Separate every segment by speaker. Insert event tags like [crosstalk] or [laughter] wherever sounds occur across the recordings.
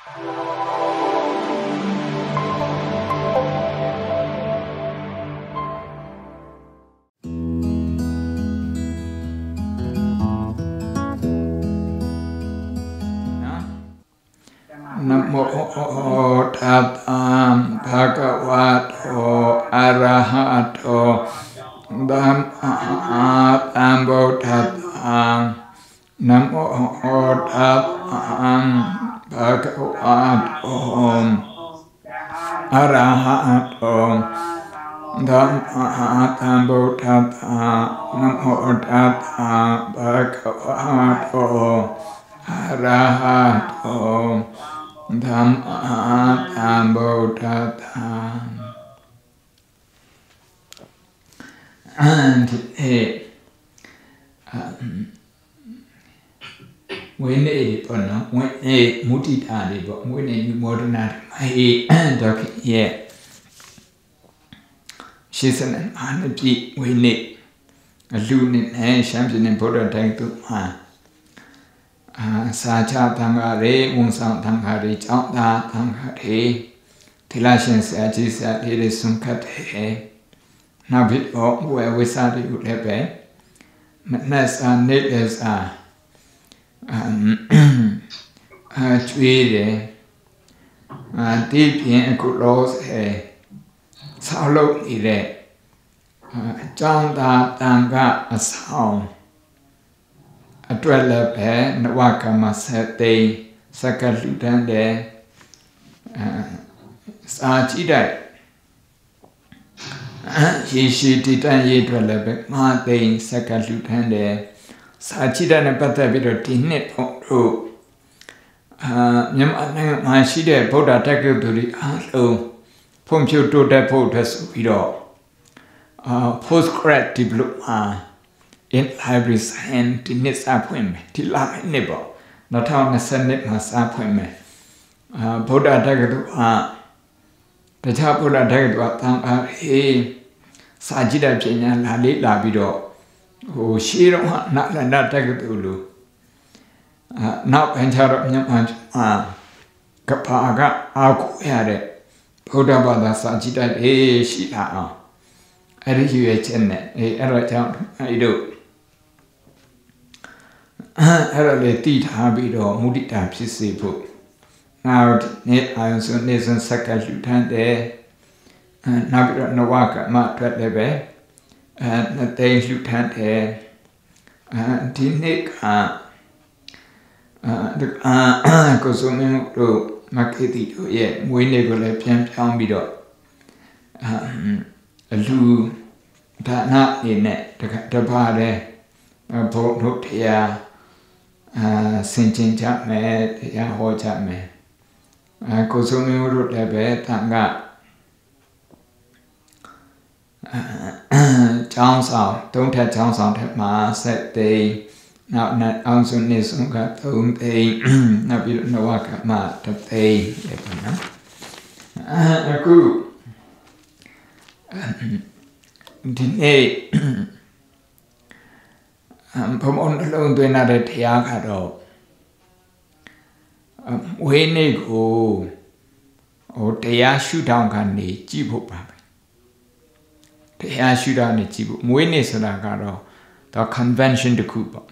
Speaker 1: နမောတတံဘဂဝတောအရဟတောသမ္မာသမ္ဗုဒ္ဓတံနမောတတံဘဂဝတောအရဟတောသမ္မာသမ္ဗုဒ္ဓတံ နမောတတံဘဂဝတောအရဟတောဓမ္မာသံဗု ဒ္ဓတံအန်ဒီဝိနေပေါ့နော်ဝိနေမုတိတာတွေပေါ့ဝိနေမောဒနာမေတော့ရဲ့ရှိစနအာနတိဝိနေအလူနဲ့ရှမ်းပြည်နယ်ဗုဒ္ဓတိုင်းသူမှာအာစာချသံဃာတွေဝန်ဆောင်သံဃာတွေကျောင်းသားသံဃာတွေသီလရှင်ဆရာကြီးဆရာလေးတွေဆုံးခတ်တယ်နောက်ပြီးတော့ဝယ်ဝိစာတွေကိုလည်းပဲမနှက်စာနေလည်းစာ အမ်အကျွေးတယ်အာတိပြင်အခုလောဆယ်ဆောက်လုပ်နေတဲ့အကျောင်းသားတန်ခအဆောင်အတွက်လည်းပဲနဝကမ္မဆက်သိစကလူတန်းတယ်အစာကြည့်တဲ့ရေရှိတည်တန်းရေးအတွက်လည်းပဲမဟာသိစကလူတန်းတယ် စာကြည့်တဲ့နဲ့ပတ်သက်ပြီးတော့ဒီနှစ်တော့တို့အာမြန်မာနိုင်ငံမှာရှိတဲ့ဗုဒ္ဓတက္ကသိုလ်တွေအားလုံးဖွံ့ဖြိုးတိုးတက်ဖို့အတွက်ဆိုပြီးတော့အာ post grad diploma in library science ဒီနှစ်စဖွင့်မယ်ဒီလာမယ့်နှစ်ပေါ့2020မှာစဖွင့်မယ်အာဗုဒ္ဓတက္ကသိုလ်ဟာတခြားဗုဒ္ဓတက္ကသိုလ်ကတန်အားဟေးစာကြည့်တဲ့ပညာလာလေးလာပြီးတော့ ဟိုရှေးတော့နလန္ဒတက္ကသိုလ်လို့အာနောက်ပိုင်းကျတော့မြန်မာအာကပါကအာကိုရတဲ့ဗုဒ္ဓဘာသာစာကြည့်တဲ့အေးရှိလာအောင်အဲ့ဒီရွေးချက်နဲ့အေးအဲ့တော့ကြောင့်အဲ့တို့အဲ့ဒါလေတည်ထားပြီးတော့မုဒိတာဖြစ်စေဖို့နောက်နေ့အာယုံစုနေစဉ်စက္ကလူထမ်းတယ်အဲနောက်ပြီးတော့နဝကမအတွက်လည်းပဲ အဲနှစ်သိန်းလူထမ်းတယ်အဲဒီနေ့ကအာကိုစုံမင်းတို့မကေတီတို့ရဲ့မွေးနေ့ကိုလည်းပြန်ပြောင်းပြီးတော့အလူဒါနအနေနဲ့တပါးတဲ့ဘုံတို့တရားအာဆင်ကျင်ကြမယ်တရားဟောကြမယ်အာကိုစုံမျိုးတို့လည်းပဲတန်က ကျောင်းဆောင်သုံးထက်ကျောင်းဆောင်ထက်မှာဆက်သိန်းနောက်နဲ့အောင်စုနေဆုံးကသုံးသိန်းနောက်ပြီးတော့နဝကမတသိန်းလေပေါ့နော်အခုဒီနေ့ဘုံဘုံနှလုံးသွင်းရတဲ့တရားကတော့ဝေးနေကိုဟိုတရားရှုထောင့်ကနေကြည့်ဖို့ပါပဲ တရားရှုထောင့်နေကြည့်ဖို့မွေးနေဆိုတာကတော့တော့ convention တခုပေါ့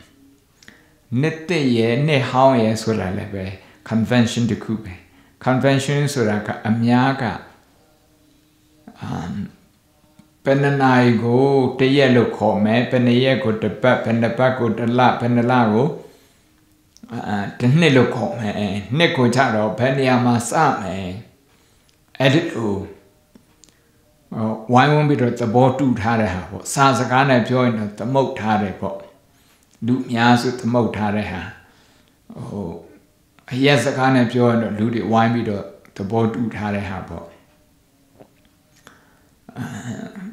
Speaker 1: နှစ်သက်ရဲ့နှစ်ဟောင်းရဲ့ဆိုတာလည်းပဲ convention တခုပဲ convention ဆိုတာကအများကအမ်ဘယ်နှနိုင်ကိုတရက်လို့ခေါ်မယ်ဘယ်နှရက်ကိုတစ်ပတ်ဘယ်နှပတ်ကိုတစ်လဘယ်နှလကိုအာတစ်နှစ်လို့ခေါ်မယ်နှစ်ကိုကြတော့ဘယ်နေရာမှာစမယ်အဲ့ဒီလို ဝိုင်းဝန်းပြီးတော့သဘောတူထားတဲ့ဟာပေါ့စာစကားနဲ့ပြောရင်တော့သမုတ်ထားတယ်ပေါ့လူများစုသမုတ်ထားတဲ့ဟာဟိုအရက်စကားနဲ့ပြောရင်တော့လူတွေဝိုင်းပြီးတော့သဘောတူထားတဲ့ဟာပေါ့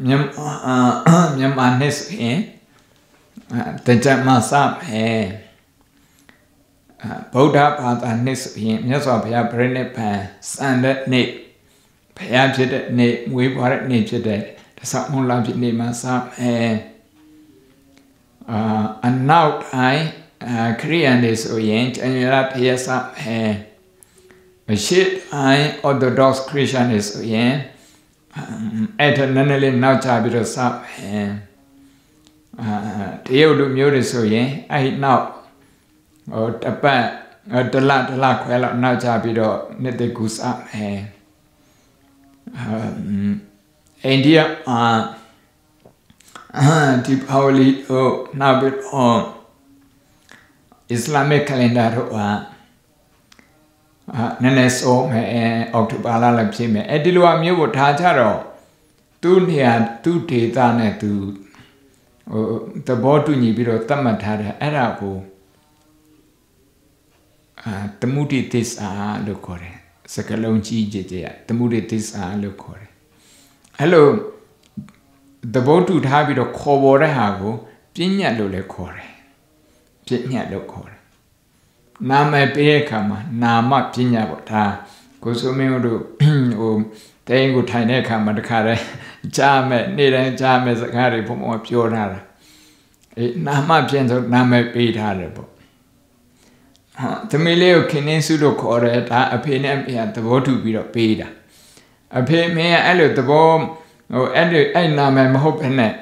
Speaker 1: မြန်မာမြန်မာနှစ်ဆိုရင်တကြမစမယ်ဗုဒ္ဓဘာသာနှစ်ဆိုရင်မြတ်စွာဘုရားပြိဋိဘံစံတဲ့နေ့ ဘုရားဖြစ်တဲ့နေ့မွေးဖွားတဲ့နေ့ဖြစ်တဲ့တသမုန်လာဖြစ်နေ့မှာစမယ်အာအနောက်တိုင်းခရိယန်တွေဆိုရင်ကျန်ရလာဘုရားစမယ်အရှိအိုင် Orthodox Christian တွေဆိုရင်အဲ့ဒါနည်းနည်းလေးနောက်ကျပြီးတော့စမယ်အာတရုတ်လူမျိုးတွေဆိုရင်အဲ့နောက်ဟိုတပတ်တလတလခွဲလောက်နောက်ကျပြီးတော့နှစ်သိကူစမယ် အိန္ဒိယအာဒီပါဝလီဟိုနောက်ပြီးတော့ Islamic calendar တော့အာနည်းနည်းစိုးမယ်အောက်တိုဘာလလည်းဖြစ်မယ်အဲ့ဒီလိုအမျိုးကိုထားကြတော့သူ့နေရာသူ့ဒေတာနဲ့သူဟိုသဘောတူညီပြီးတော့သတ်မှတ်ထားတယ်အဲ့ဒါကိုအာတမှုတိသစ္စာလို့ခေါ်တယ် စကလုံးကြီးကြည်ကြည်တမှုတိသစ္စာလို့ခေါ်တယ်အဲ့လိုသဘောတူထားပြီးတော့ခေါ်ပေါ်တဲ့ဟာကိုပြဉ္ညတ်လို့လည်းခေါ်တယ်ပြဉ္ညတ်လို့ခေါ်တယ်နာမည်ပေးတဲ့အခါမှာနာမပြဉ္ညတ်ပေါ့ဒါကိုစုမင်းတို့ဟိုတဲရင်ကိုထိုင်တဲ့အခါမှာတခါတည်းကြားမဲ့နေ့တိုင်းကြားမဲ့စကားတွေဘုံဘုံပြောထားတာအေးနာမပြဉ္ဆိုနာမည်ပေးထားတယ်ပေါ့ ဟာသမီးလေးကိုခင်င်းစုလို့ခေါ်တယ်ဒါအဖေနဲ့အမေကသဘောတူပြီးတော့ပေးတာအဖေမင်းကအဲ့လိုသဘောဟိုအဲ့ဒီအဲ့နာမည်မဟုတ်ဘဲနဲ့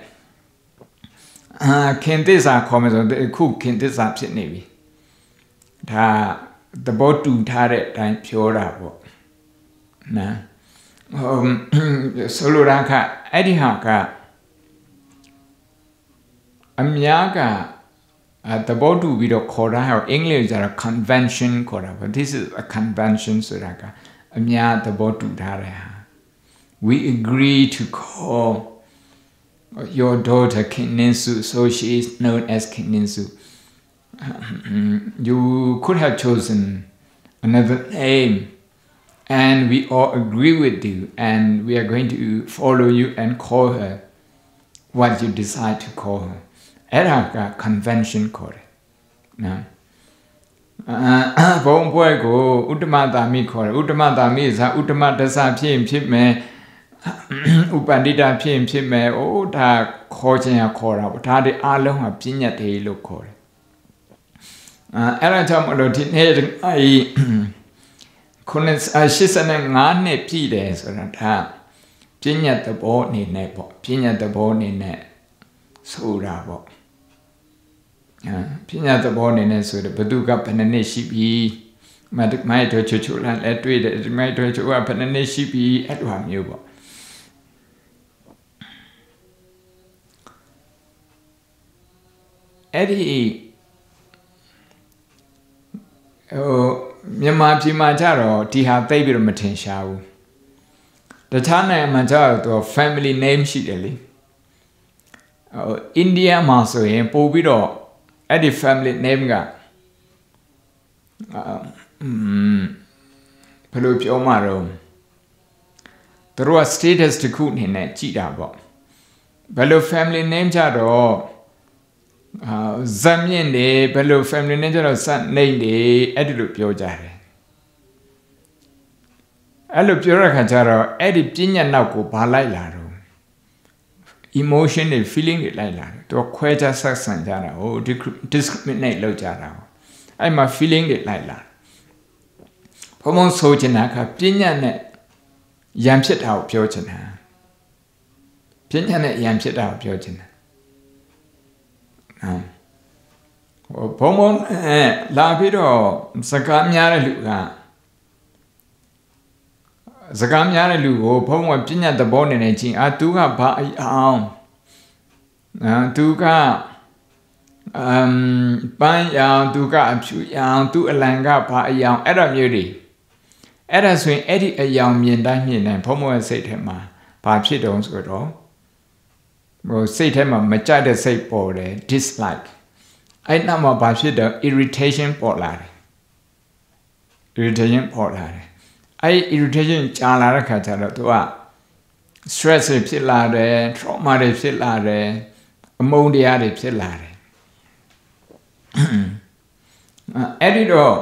Speaker 1: အာခင်သစ္စာခေါ်မယ်ဆိုတော့ခုခင်သစ္စာဖြစ်နေပြီဒါသဘောတူထားတဲ့အတိုင်းပြောတာပေါ့နော်ဟိုဆိုလိုတာကအဲ့ဒီဟာကအများက at the Bodu Vido Kora or English are a convention Kora, but this is a convention Suraka. Uh, Amya the Bodu We agree to call your daughter Kininsu, so she is known as Kininsu. [clears throat] you could have chosen another name, and we all agree with you, and we are going to follow you and call her what you decide to call her. အဲ့ဒါက convention ခေါ်တယ်နော်အာဘုံဘွဲကိုဥတ္တမတာမိခေါ်တယ်ဥတ္တမတာမိဇာဥတ္တမတဆဖြစ်ဖြစ်မယ်ဥပန္တိတာဖြစ်ဖြစ်မယ်အိုးဒါခေါ်ခြင်းရခေါ်တာပေါ့ဒါတွေအလုံးဟာပြဉ္ညတ်တွေလို့ခေါ်တယ်အာအဲ့ဒါကြောင့်မလို့ဒီနေ့အဲ့ခုနှစ်85နှစ်ပြည့်တယ်ဆိုတာဒါပြဉ္ညတ်သဘောအနေနဲ့ပေါ့ပြဉ္ညတ်သဘောအနေနဲ့ဆိုတာပေါ့ ပညာသဘောအနေနဲ့ဆိုတော့ဘသူကဘယ်နှစ်နှစ်ရှိပြီမတ်မိုက်တို့ချူချူလာလဲတွေ့တယ်ဒီမိုက်တို့ချူကဘယ်နှစ်နှစ်ရှိပြီအဲ့လိုမျိုးပေါ့အဲ့ဒီဟိုမြန်မာပြည်မှာကြတော့ဒီဟာသိပြီးတော့မထင်ရှားဘူးတခြားနိုင်ငံမှာကြတော့ family name ရှိတယ်လေဟိုအိန္ဒိယမှာဆိုရင်ပို့ပြီးတော့ အဲ့ဒီ family name ကအာဘယ်လိုပြောမှာတော့သူတို့က status တခုအနေနဲ့ကြည်တာပေါ့ဘယ်လို family name ကြတော့အာဇာမြင့်တွေဘယ်လို family name ကြတော့စနေတွေအဲ့ဒီလိုပြောကြတယ်အဲ့လိုပြောရခါကျတော့အဲ့ဒီပြဉ္ညာနောက်ကိုဘာလိုက်လာတော့ emotion တွေ feeling တွေလိုက်လာတယ်သူကခွဲခြားဆက်ဆံကြတာဟို discriminate လုပ်ကြတာဟိုအဲ့မှာ feeling တွေလိုက်လာဘုံဘုံဆိုချင်တာကပြဉ္ညာနဲ့ယံဖြစ်တာကိုပြောချင်တာပြဉ္ညာနဲ့ယံဖြစ်တာကိုပြောချင်တာဟိုဘုံဘုံအဲလာပြီးတော့စကားများတဲ့လူက စကားများတဲ့လူကိုဘုံကပြညတ်သဘောနေနေချင်းအာသူကဘာအောင်အာသူကအမ်ပန်းရောင်သူကအဖြူရောင်သူအလံကဘာအယောင်အဲ့ဒါမျိုးတွေအဲ့ဒါဆိုရင်အဲ့ဒီအယောင်မြင်တိုင်းမြင်တိုင်းဘုံဘရဲ့စိတ်ထဲမှာဘာဖြစ်တုံးဆိုတော့ဟိုစိတ်ထဲမှာမကြိုက်တဲ့စိတ်ပေါ်တယ် dislike အဲ့နောက်မှာဘာဖြစ်တော့ irritation ပေါ်လာတယ် irritation ပေါ်လာတယ် အဲ့ irritation ကြာလာတဲ့ခါကျတော့သူက stress တွေဖြစ်လာတယ် trauma တွေဖြစ်လာတယ်အမုန်းတရားတွေဖြစ်လာတယ်အဲ့ဒီတော့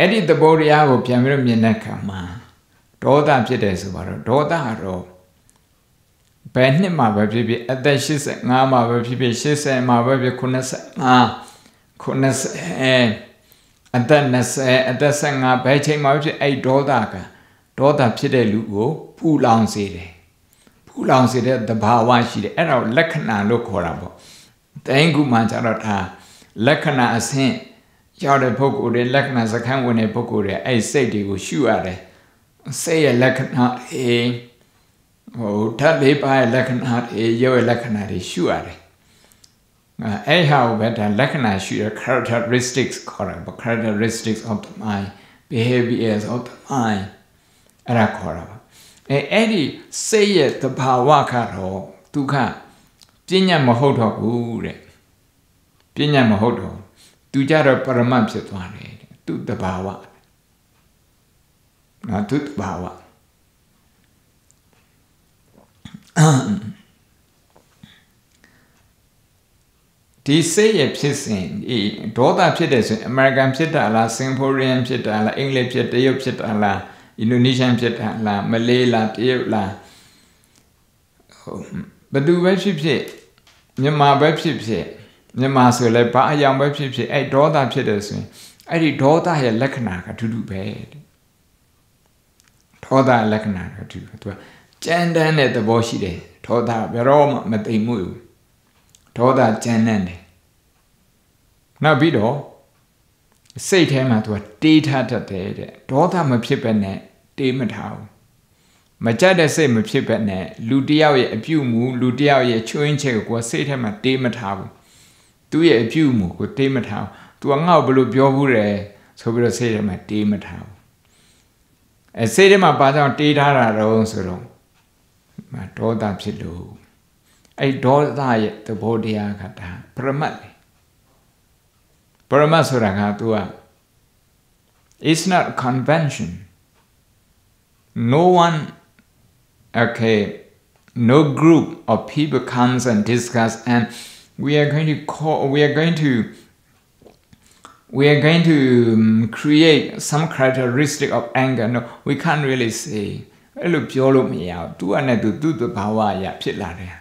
Speaker 1: အဲ့ဒီသဘောတရားကိုပြန်ပြီးတော့မြင်တဲ့အခါမှာဒေါသဖြစ်တယ်ဆိုတော့ဒေါသကတော့ဘယ်နှစ်မှာပဲဖြစ်ဖြစ်အသက်85မှာပဲဖြစ်ဖြစ်80မှာပဲဖြစ်95 90အ သက်20အသက်15ဘယ်ချိန်မှဖြစ်အဲ့ဒေါသကဒေါသဖြစ်တဲ့လူကိုပူလောင်စေတယ်ပူလောင်စေတဲ့သဘာဝရှိတယ်အဲ့ဒါကိုလက္ခဏာလို့ခေါ်တာပေါ့တိုင်းခုမှကျတော့ဒါလက္ခဏာအဆင့်ရောက်တဲ့ပုဂ္ဂိုလ်တွေလက္ခဏာစခန်းဝင်တဲ့ပုဂ္ဂိုလ်တွေအဲ့စိတ်တွေကိုရှုရတယ်စိတ်ရဲ့လက္ခဏာတွေဟိုဓာတ်လေးပါးရဲ့လက္ခဏာတွေရုပ်ရဲ့လက္ခဏာတွေရှုရတယ် အဲ့ဟာကိုပဲဒါလက္ခဏာရှုရ characteristics ခေါ်တာပေါ့ characteristics of the mind behaviors of the mind အဲ့ဒါခေါ်တာပါအဲအဲ့ဒီစိတ်ရဲ့သဘာဝကတော့ဒုက္ခပညာမဟုတ်တော့ဘူးတဲ့ပညာမဟုတ်တော့သူကြတော့ပရမတ်ဖြစ်သွားတယ်တဲ့သူသဘာဝနော်သူသဘာဝ ဒီစိတ်ရဲ့ဖြစ်စဉ်ဒီဒေါသဖြစ်တယ်ဆိုရင်အမေရိကန်ဖြစ်တာလားစင်ကာပူရီယန်ဖြစ်တာလားအင်္ဂလိပ်ဖြစ်တရုတ်ဖြစ်တာလားအင်ဒိုနီးရှားဖြစ်တာလားမလေးလားတရုတ်လားဟုတ်ဘယ်သူပဲဖြစ်ဖြစ်မြန်မာပဲဖြစ်ဖြစ်မြန်မာဆိုလည်းဘာအယောင်ပဲဖြစ်ဖြစ်အဲ့ဒေါသဖြစ်တယ်ဆိုရင်အဲ့ဒီဒေါသရဲ့လက္ခဏာကတူတူပဲဒေါသလက္ခဏာကတူတူသူကကြမ်းတမ်းတဲ့သဘောရှိတယ်ဒေါသဘယ်တော့မှမသိမှုဘူး ဒေါသကြမ်းတမ်းတယ်နောက်ပြီးတော့စိတ်ထဲမှာသူကတေးထတတ်တယ်တဲ့ဒေါသမဖြစ်ပဲနဲ့တေးမထားဘူးမကြက်တဲ့စိတ်မဖြစ်ပဲနဲ့လူတယောက်ရဲ့အပြုမူလူတယောက်ရဲ့ချွင်းချက်ကိုကိုယ်စိတ်ထဲမှာတေးမထားဘူးသူ့ရဲ့အပြုမူကိုတေးမထားဘူးသူကငါ့ကိုဘလို့ပြောဘူးတယ်ဆိုပြီးတော့စိတ်ထဲမှာတေးမထားဘူးအဲစိတ်ထဲမှာဘာကြောင့်တေးထားတာတော့ဆိုတော့ဒေါသဖြစ်လို့ အဲ့ဒေါသရဲ့သဘောတရားကဒါပရမတ်လေပရမတ်ဆိုတာက तू อ่ะ it's not a convention no one okay no group of people comes and discuss and we are going to call we are going to we are going to um, create some characteristic of anger no we can't really say အဲ့လိုပြောလို့မရဘူးသူကနဲ့သူသူ့သဘာဝအရာဖြစ်လာတယ်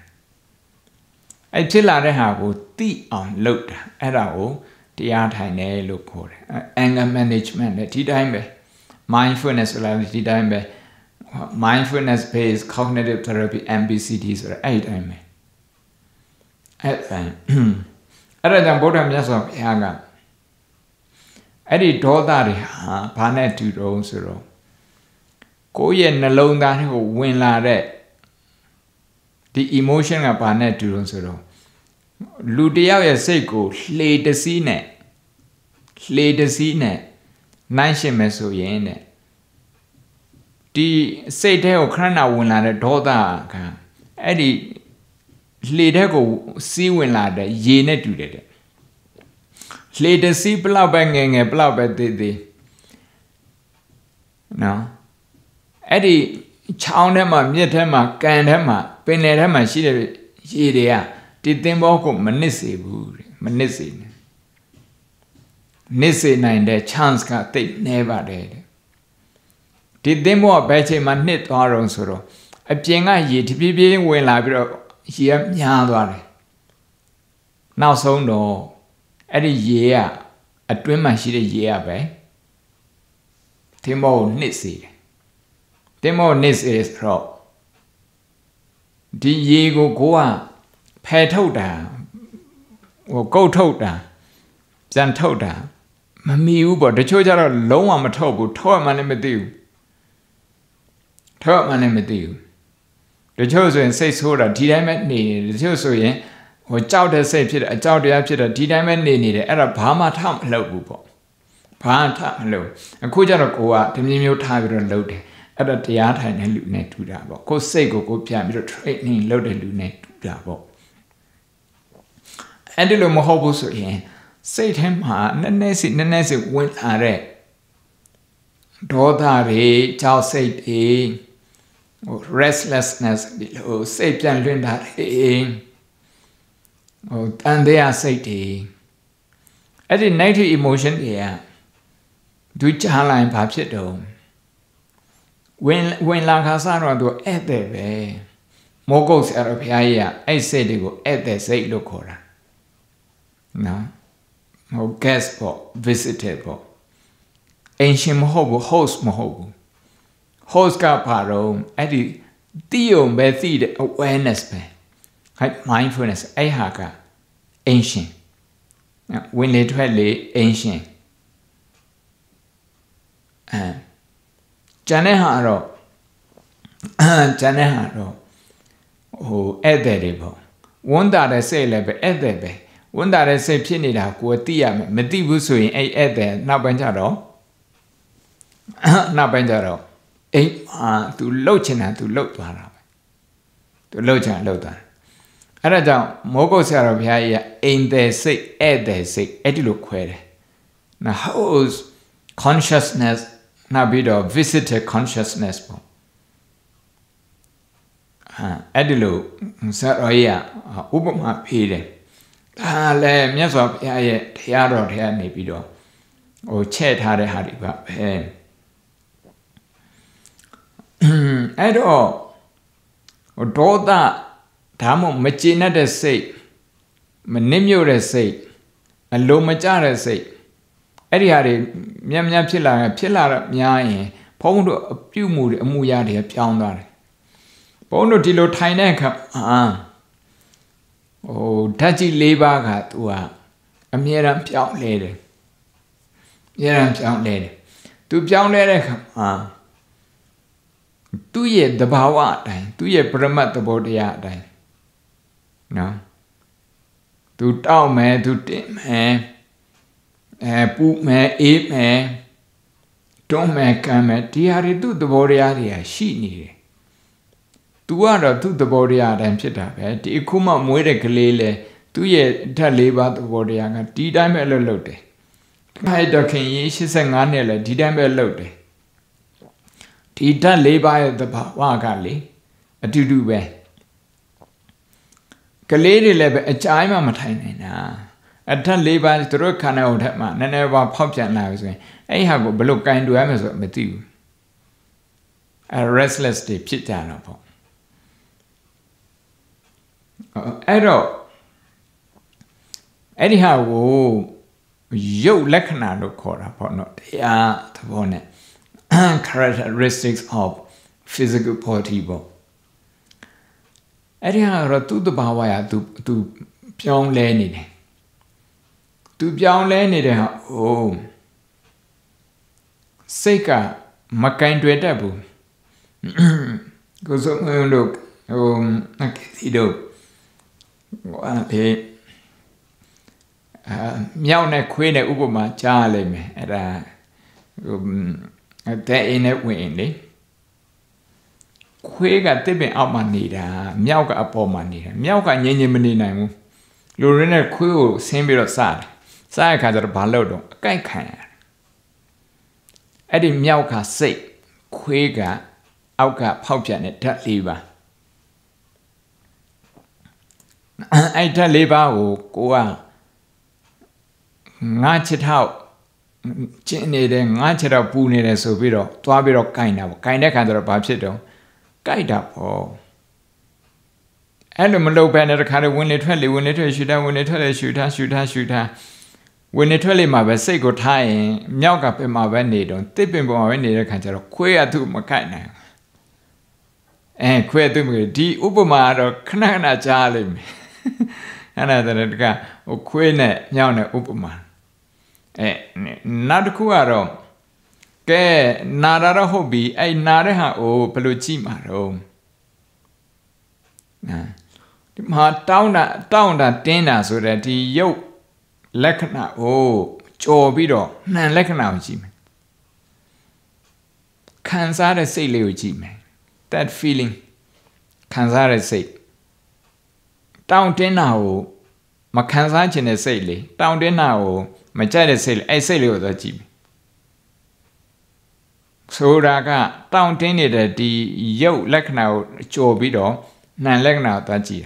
Speaker 1: အဲ့ဖြစ်လာတဲ့ဟာကိုသိအောင်လုပ်တာအဲ့ဒါကိုတရားထိုင်တယ်လို့ခေါ်တယ် anger management လည်းဒီတိုင်းပဲ mindfulness ဆိုတာဒီတိုင်းပဲ mindfulness based cognitive therapy MBCT ဆိုတာအဲ့ဒီတိုင်းပဲအဲ့အဲ့အဲ့ဒါကြောင့်ဗုဒ္ဓမြတ်စွာဘုရားကအဲ့ဒီဒေါသတွေဟာဘာနဲ့တူတုံးဆိုတော့ကိုယ့်ရဲ့နှလုံးသားထဲကိုဝင်လာတဲ့ ဒီ emotion ကဘာနဲ့တူတုံးဆိုတော့လူတယောက်ရဲ့စိတ်ကိုလှေတစည်းနဲ့လှေတစည်းနဲ့နိုင်ရှင်မယ်ဆိုရင်တဲ့ဒီစိတ်ထဲကိုခဏနာဝင်လာတဲ့ဒေါသကအဲ့ဒီလှေထဲကိုစီးဝင်လာတဲ့ရေနဲ့တူတယ်တဲ့လှေတစည်းဘလောက်ပဲငယ်ငယ်ဘလောက်ပဲသေးသေးနော်အဲ့ဒီချောင်းထဲမှာမြစ်ထဲမှာကန်ထဲမှာ ပင်လယ်ထဲမှာရှိတဲ့ရေတွေကဒီသင်္ဘောကိုမနစ်စေဘူးမနစ်စေနဲ့နစ်စေနိုင်တဲ့ chance ကတိတ်နေပါတယ်တဲ့ဒီသင်္ဘောကဘယ်ချိန်မှနှစ်သွားတော့ဆိုတော့အပြင်ကရေတပြေးပြေးဝင်လာပြီးတော့ရေကများသွားတယ်နောက်ဆုံးတော့အဲ့ဒီရေကအတွင်းမှာရှိတဲ့ရေကပဲသင်္ဘောကိုနှစ်စေတယ်သင်္ဘောနှစ်စေဆိုတော့ ဒီရေကိုကိုကဖယ်ထုတ်တာဟိုကုတ်ထုတ်တာပြန်ထုတ်တာမမီဘူးပေါ့တချို့ကျတော့လုံးဝမထုတ်ဘူးထုတ်ရမှလည်းမသိဘူးထုတ်ရမှလည်းမသိဘူးတချို့ဆိုရင်စိတ်ဆိုးတာဒီတိုင်းပဲနေနေတချို့ဆိုရင်ဟိုကြောက်တဲ့စိတ်ဖြစ်တယ်အကြောက်တရားဖြစ်တယ်ဒီတိုင်းပဲနေနေတယ်အဲ့ဒါဘာမှထမလုပ်ဘူးပေါ့ဘာထမလုပ်အခုကျတော့ကိုကတမျိုးမျိုးထားပြီးတော့လုပ်တယ် အဲ့ဒါတရားထိုင်တဲ့လူနဲ့တူတာပေါ့ကိုစိတ်ကိုကိုပြန်ပြီးတော့ training လုပ်တဲ့လူနဲ့တူတာပေါ့အဲ့ဒီလိုမဟုတ်ဘူးဆိုရင်စိတ်ထဲမှာနည်းနည်းစီနည်းနည်းစီဝင်လာတဲ့ဒေါသတွေကြောက်စိတ်တွေဟို restlessness ဒီလိုစိတ်ပြန်လွင့်တာတွေဟိုတန်တရားစိတ်တွေအဲ့ဒီ negative emotion တွေကဒုချလာရင်ဘာဖြစ်တော့ ဝင်ဝင်လာခါစားတော့သူဧည့်သည်ပဲမောကုတ်ဆရာတော်ဘုရားကြီးကအဲ့စိတ်တွေကိုဧည့်သည်စိတ်လို့ခေါ်တာနော်ဟို guest ပေါ့ visitor ပေါ့ ancient မဟုတ်ဘူး host မဟုတ်ဘူး host ကဘာတော့အဲ့ဒီသိုံပဲသိတဲ့ awareness ပဲ right mindfulness အဲ့ဟာက ancient ဝင်လေထွက်လေ ancient အဲ ကျန်တဲ့ဟာတော့ကျန်တဲ့ဟာတော့ဟိုဧည့်သည်တွေပေါ့ဝန်တာတဲ့စိတ်လည်းပဲဧည့်သည်ပဲဝန်တာတဲ့စိတ်ဖြစ်နေတာကိုသိရမယ်မသိဘူးဆိုရင်အဲ့ဧည့်သည်နောက်ပိုင်းကျတော့နောက်ပိုင်းကျတော့အိမ်ဟာ तू လှုပ်ချင်တာ तू လှုပ်သွားတာပဲ तू လှုပ်ချင်လှုပ်သွားအဲ့ဒါကြောင့်မောဂုတ်ဆရာတော်ဘုရားကြီးကအိမ်သည်စိတ်ဧည့်သည်စိတ်အဲ့ဒီလိုခွဲတယ်နော် house consciousness နောက်ပြီးတော့ visitor consciousness ပေါ့ဟာအဲ့ဒီလိုဆရာတော်ကြီးကဥပမာပေးတယ်ဒါလည်းမြတ်စွာဘုရားရဲ့တရားတော်ထဲကနေပြီးတော့ဟိုချဲ့ထားတဲ့ဟာတွေပါပဲအဲ့တော့ဟိုဒေါသဒါမှမကျေနပ်တဲ့စိတ်မနစ်မြို့တဲ့စိတ်အလုံးမကြတဲ့စိတ် အဲ့ဒီဟာတွေမြန်မြန်ဖြစ်လာရင်ဖြစ်လာတော့များရင်ဘုန်းတို့အပြုမှုတွေအမှုရာတွေပြောင်းသွားတယ်ဘုန်းတို့ဒီလိုထိုင်တဲ့အခါအာဟိုဓာတ်ကြီး၄ပါးကသူကအမြဲတမ်းပြောင်းလဲတယ်အမြဲတမ်းပြောင်းလဲတယ်သူပြောင်းလဲတဲ့အခါအာသူ့ရဲ့သဘာဝအတိုင်းသူ့ရဲ့ပရမတ်သဘောတရားအတိုင်းနော်သူတောက်မယ်သူတင်းမယ် အဲပူမယ်အေးမယ်တွန်းမယ်ကမ်းမယ်ဒီဟာတွေသူ့သဘောတရားတွေရှိနေတယ်။ तू ကတော့သူ့သဘောတရားအတိုင်းဖြစ်တာပဲဒီအခုမှမွေးတဲ့ကလေးလေသူ့ရဲ့ဓာတ်လေးပါးသဘောတရားကဒီတိုင်းပဲလှုပ်လှုပ်တယ်။ခိုင်တော်ခင်ကြီး85နှစ်လဲဒီတိုင်းပဲလှုပ်တယ်။ဒီဓာတ်လေးပါးရဲ့သဘာဝကလေအတူတူပဲကလေးတွေလည်းပဲအကြိုင်းမှမထိုင်နိုင်တာ။ အထက်၄ပါးသူတို့ခန္ဓာကိုယ်ထက်မှနည်းနည်းပါဖောက်ပြန်လာပြီဆိုရင်အဲ့ဟာကိုဘလို့ကင်တွယ်ရမယ်ဆိုမသိဘူးအဲ restless တွေဖြစ်ကြတာပေါ့အဲ့တော့အဲ့ဒီဟာကိုရုပ်လက္ခဏာလို့ခေါ်တာပေါ့နော်တရားသဘောနဲ့ characteristics of physical body ပေါ့အဲ့ဒီဟာတော့သူ့တဘာဝရသူသူပြောင်းလဲနေတယ် သူပြောင်းလဲနေတဲ့ဟာအိုးစိတ်ကမကင်တွေ့တတ်ဘူးကိုစုံလို့ဟိုအကိတို့ဟာလေအမြောက်နဲ့ခွေးနဲ့ဥပမာကြားရလိမ့်မယ်အဲ့ဒါဟိုတဲ့အိမ်နဲ့ဝင်လေခွေးကတစ်ပင်အောက်မှာနေတာမြောက်ကအပေါ်မှာနေတာမြောက်ကငြင်းငြင်းမနေနိုင်ဘူးလူရင်းနဲ့ခွေးကိုဆင်းပြီးတော့စားတယ် စားရခါကျတော့ဘာလုပ်တော့အကိုက်ခံရတယ်အဲ့ဒီမြောက်ကစိတ်ခွေးကအောက်ကဖောက်ပြန်တဲ့ဓာတ်လေးပါအဲ့ဓာတ်လေးပါကိုကိုကငါချစ်ထောက်ကျင်းနေတယ်ငါချစ်တော့ပူနေတယ်ဆိုပြီးတော့သွားပြီးတော့ကင်တာပေါ့ကင်တဲ့ခါကျတော့ဘာဖြစ်တော့ကြိုက်တာပေါ့အဲ့လိုမလုပ်ဘဲနဲ့တခါတည်းဝင်လေထွက်လေဝင်လေထွက်ရှူထားဝင်လေထွက်လေရှူထားရှူထားရှူထား ဝင်နေထွက်လေမှာပဲစိတ်ကိုထားရင်မြောက်ကပင်မှာပဲနေတော့တစ်ပင်ပေါ်မှာပဲနေတဲ့ခါကျတော့ခွေးရသူ့မကိုက်နိုင်အဲခွေးသူ့မဒီဥပမာတော့ခဏခဏကြားလိမ့်မယ်အဲ့ဒါတည်းကဟိုခွေးနဲ့မြောက်နဲ့ဥပမာအဲနောက်တစ်ခုကတော့ကဲနာရတော့ဟုတ်ပြီအဲ့နာတဲ့ဟာကိုဘယ်လိုကြည့်မှာတော့နာဒီမှာတောင်းတာတောင်းတာတင်းတာဆိုတဲ့ဒီရုပ် လက္ခဏာကိုကြော်ပြီးတော့နှံလက္ခဏာကိုကြည့်မယ်ခံစားတဲ့စိတ်လေးကိုကြည့်မယ် that feeling ခံစားတဲ့စိတ်တောင်းတင်းတာကိုမခံစားခြင်းတဲ့စိတ်လေးတောင်းတင်းတာကိုမကြိုက်တဲ့စိတ်လေးအဲ့စိတ်လေးကိုသွားကြည့်မယ်ဆိုတာကတောင်းတင်းနေတဲ့ဒီရုပ်လက္ခဏာကိုကြော်ပြီးတော့နှံလက္ခဏာကိုသွားကြည့်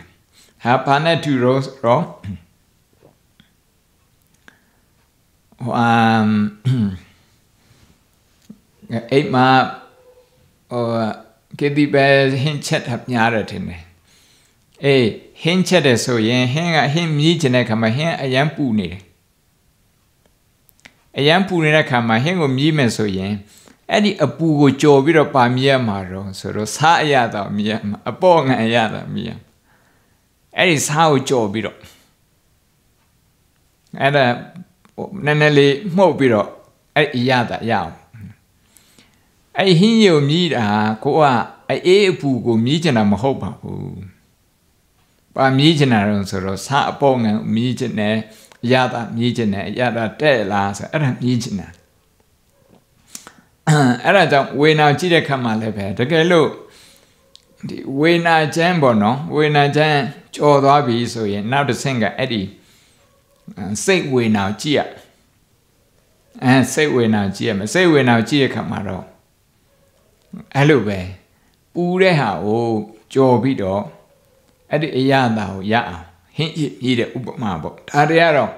Speaker 1: ဟာဘာနဲ့တူရောတော့ဟို အမ်အိမ်မှာဟိုကေဒီပဲဟင်းချက်ထပ်များတယ်ထင်တယ်အေးဟင်းချက်တယ်ဆိုရင်ဟင်းကဟင်းမြည်ချင်တဲ့ခါမှာဟင်းအရန်ပူနေတယ်အရန်ပူနေတဲ့ခါမှာဟင်းကိုမြည်မယ်ဆိုရင်အဲ့ဒီအပူကိုကြော်ပြီးတော့ပါမြည်ရမှာတော့ဆိုတော့စားအရသာမြည်ရမှာအပေါ်ငံအရသာမြည်ရအဲ့ဒီစားကိုကြော်ပြီးတော့အဲ့ဒါ နည်းနည်းလေးမှုတ်ပြီးတော့အဲ့အရသာရအောင်အဲ့ဟင်းရုံမြည်တာကိုကအေးအပူကိုမြည်ချင်တာမဟုတ်ပါဘူးပါမြည်ချင်တာတော့ဆိုတော့စားအပေါ်ငံမြည်ချင်တယ်ရတာမြည်ချင်တယ်ရတာတဲ့လားဆိုအဲ့ဒါမြည်ချင်တာအဲ့ဒါကြောင့်ဝေနာကြည့်တဲ့ခါမှလည်းပဲတကယ်လို့ဒီဝေနာချမ်းပေါ့နော်ဝေနာချမ်းကြော်သွားပြီဆိုရင်နောက်တစ်ဆင့်ကအဲ့ဒီ စိတ်ဝေနာကြည့်ရအဲစိတ်ဝေနာကြည့်ရမယ်စိတ်ဝေနာကြည့်တဲ့ခါမှာတော့အဲ့လိုပဲပူတဲ့ဟာကိုကြော်ပြီးတော့အဲ့ဒီအရာတာကိုရအောင်ဟင်းရည်တဲ့ဥပမာပေါ့ဒါတွေကတော့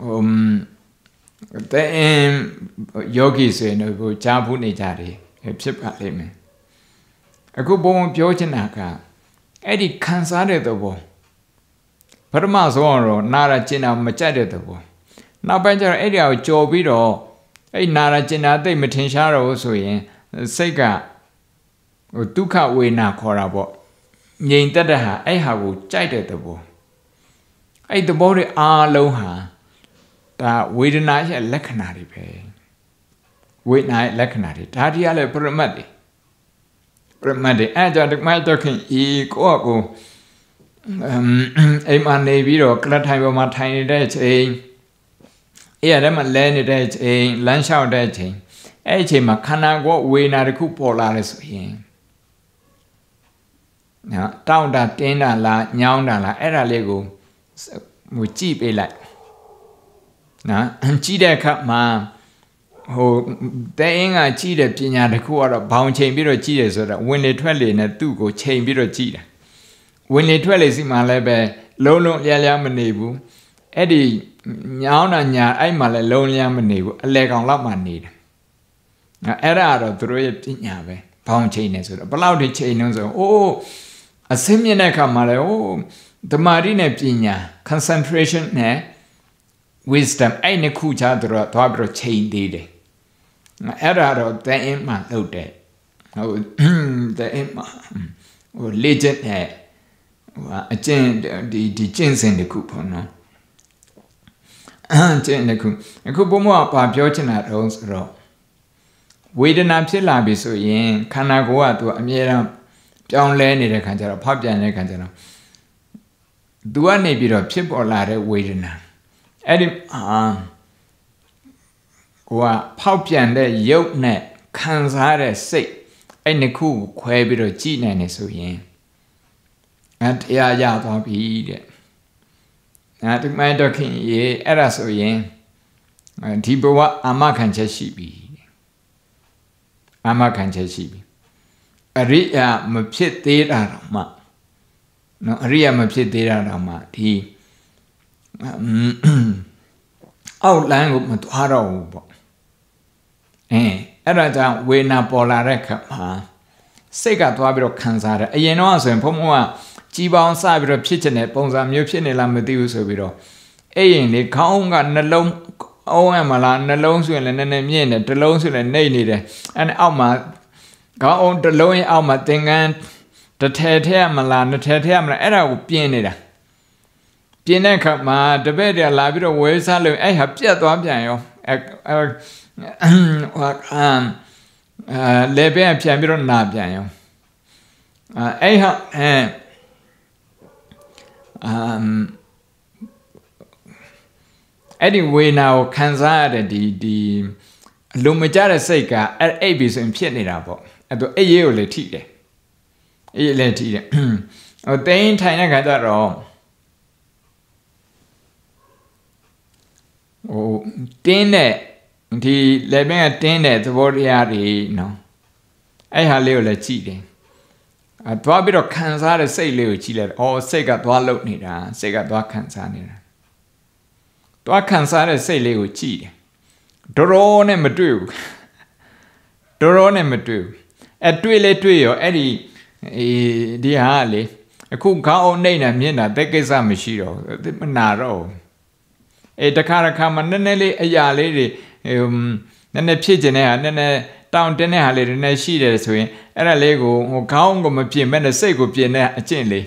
Speaker 1: ဟိုတဲ့ယောဂီဆိုရင်တော့ကြားဘူးနေကြတယ်ဖြစ်ပါလိမ့်မယ်အခုဘုံပြောချင်တာကအဲ့ဒီခံစားတဲ့သဘော ပထမဆုံးတော့နာရကျင်တာမကြက်တဲ့သဘောနောက်ပိုင်းကျတော့အဲ့ဒီအကိုကြော်ပြီးတော့အဲ့နာရကျင်တာသိမထင်ရှားတော့ဆိုရင်စိတ်ကဟိုဒုက္ခဝေနာခေါ်တာပေါ့ငြိမ်သက်တဲ့ဟာအဲ့ဟာကိုကြိုက်တဲ့သဘောအဲ့သဘောတွေအားလုံးဟာဒါဝေဒနာရဲ့လက္ခဏာတွေပဲဝေဒနာရဲ့လက္ခဏာတွေဒါတွေကလည်းပရမတ်တွေပရမတ်တွေအဲ့ကြောင့်ဒီမိုက်တော့ခင်ဤကိုယ့်ကို အိမ်မှာနေပြီးတော့ကလထိုင်ပေါ်မှာထိုင်နေတဲ့ချိန်အဲ့ရတဲ့မှာလဲနေတဲ့ချိန်လမ်းလျှောက်တဲ့ချိန်အဲ့အချိန်မှာခန္ဓာကိုယ်ဝေဒနာတစ်ခုပေါ်လာလဲဆိုရင်နော်တောင့်တာတင်းတာလားညောင်းတာလားအဲ့ဒါလေးကိုဟိုကြည့်ပေးလိုက်နော်ကြည့်တဲ့အခါမှာဟိုတဲ့အင်းကကြည့်တဲ့ပညာတစ်ခုကတော့ဘောင်ချိန်ပြီးတော့ကြည့်တယ်ဆိုတော့ဝင်လေထွက်လေနဲ့သူ့ကိုချိန်ပြီးတော့ကြည့်တာ ဝင်လေထွက်လေစီမှာလည်းပဲလုံးလုံးလျားလျားမနေဘူးအဲ့ဒီညောင်းတာညာအဲ့မှာလည်းလုံးလျားမနေဘူးအလဲကောင်လောက်မှနေတယ်အဲ့ဒါကတော့သူတို့ရဲ့ပညာပဲဘောင်ချိန်နေဆိုတော့ဘယ်လောက်ထိချိန်နှုံးဆိုအိုးအစင်းမြင့်တဲ့အခါမှာလည်းအိုးဓမ္မရီနဲ့ပညာ concentration နဲ့ wisdom အဲ့နှစ်ခုချတော့သွားပြီးတော့ချိန်သေးတယ်အဲ့ဒါတော့တဲ့အင်းမှလုပ်တယ်ဟိုတဲ့အင်းမှဟိုလေ့ကျင့်တဲ့ဟို အကျင့်ဒီဒီကျင့်စဉ်တစ်ခုပေါ့နော်အကျင့်တစ်ခုအခုဘုံမကပြောချင်တာတော့ဆိုတော့ဝေဒနာဖြစ်လာပြီဆိုရင်ခန္ဓာကိုယ်ကသူအမြဲတမ်းပြောင်းလဲနေတဲ့ခါကျတော့ဖောက်ပြန်တဲ့ခါကျတော့သူကနေပြီးတော့ဖြစ်ပေါ်လာတဲ့ဝေဒနာအဲ့ဒီအာကိုကဖောက်ပြန်တဲ့ရုပ်နဲ့ခံစားတဲ့စိတ်အဲ့နှစ်ခုကိုခွဲပြီးတော့ကြည်နိုင်နေဆိုရင် အတရားရသွားပြီတဲ့အဲဒီမိုင်းတော့ခင်ရေအဲ့ဒါဆိုရင်ဒီဘဝအာမခံချက်ရှိပြီအာမခံချက်ရှိပြီအရိယာမဖြစ်သေးတာတော့မှနော်အရိယာမဖြစ်သေးတာတော့မှဒီအောက်လမ်းကိုမသွားတော့ဘူးပေါ့အဲအဲ့ဒါကြောင့်ဝေနာပေါ်လာတဲ့ခါမှာစိတ်ကသွားပြီးတော့ခံစားတယ်အရင်တော့ဆိုရင်ဘုံဘုံက ကြီးပေါင်းစပြီးတော့ဖြစ်ချင်တဲ့ပုံစံမျိုးဖြစ်နေလားမသိဘူးဆိုပြီးတော့အဲ့ရင်လေခေါင်းကနှလုံးအောင်ရမလားနှလုံးဆိုရင်လည်းနည်းနည်းမြင့်တယ်တစ်လုံးဆိုရင်လည်းနှိပ်နေတယ်အဲ့အောက်မှာခေါင်းအောင်တစ်လုံးရဲ့အောက်မှာသင်္ကန်းတစ်ထည်ထည့်ရမလားနှစ်ထည်ထည့်ရမလားအဲ့ဒါကိုပြင်းနေတာပြင်းတဲ့ခါမှာတပည့်တွေလာပြီးတော့ဝဲစားလို့အဲ့ဟာပြတ်သွားပြန်ရောအဲဟိုအမ်အဲလေပဲပြန်ပြီးတော့နာပြန်ရောအဲ့ဟာအဲ အမ်အဲ့ဒီဝေနာကိုခံစားရတဲ့ဒီဒီအလုံးမကြတဲ့စိတ်ကအဲ့အိပ်ပြီဆိုရင်ဖြစ်နေတာပေါ့အဲ့တော့အဲ့ရေးကိုလည်းထိတယ်အဲ့ရေးလည်းထိတယ်ဟိုတိန်ထိုင်တဲ့ခါကျတော့ဟိုတင်းတဲ့ဒီလေဘင်းကတင်းတဲ့သဘောတရားတွေနော်အဲ့ဟာလေးကိုလည်းကြည့်တယ် အသွားပြီးတော့ခံစားတဲ့စိတ်လေးကိုကြည့်လိုက်အော်စိတ်ကသွားလုံနေတာစိတ်ကသွားခံစားနေတာသွားခံစားတဲ့စိတ်လေးကိုကြည့်တယ်တော်တော်နဲ့မတွေ့ဘူးတော်တော်နဲ့မတွေ့ဘူးအဲတွေ့လဲတွေ့ရောအဲ့ဒီအေးဒီဟာလေအခုခေါင်းအောင်နှိမ့်တာမြင်တာတဲ့ကိစ္စမရှိတော့မနာတော့အဲတခါတခါမှနည်းနည်းလေးအရာလေးတွေဟိုနည်းနည်းဖြစ်ကျင်တဲ့ဟာနည်းနည်း တောင်းတင်းတဲ့ဟာလေးတွေနည်းရှိတယ်ဆိုရင်အဲ့ဒါလေးကိုဟိုခေါင်းကိုမပြင်မဲ့နဲ့စိတ်ကိုပြင်တဲ့အကျင့်လေး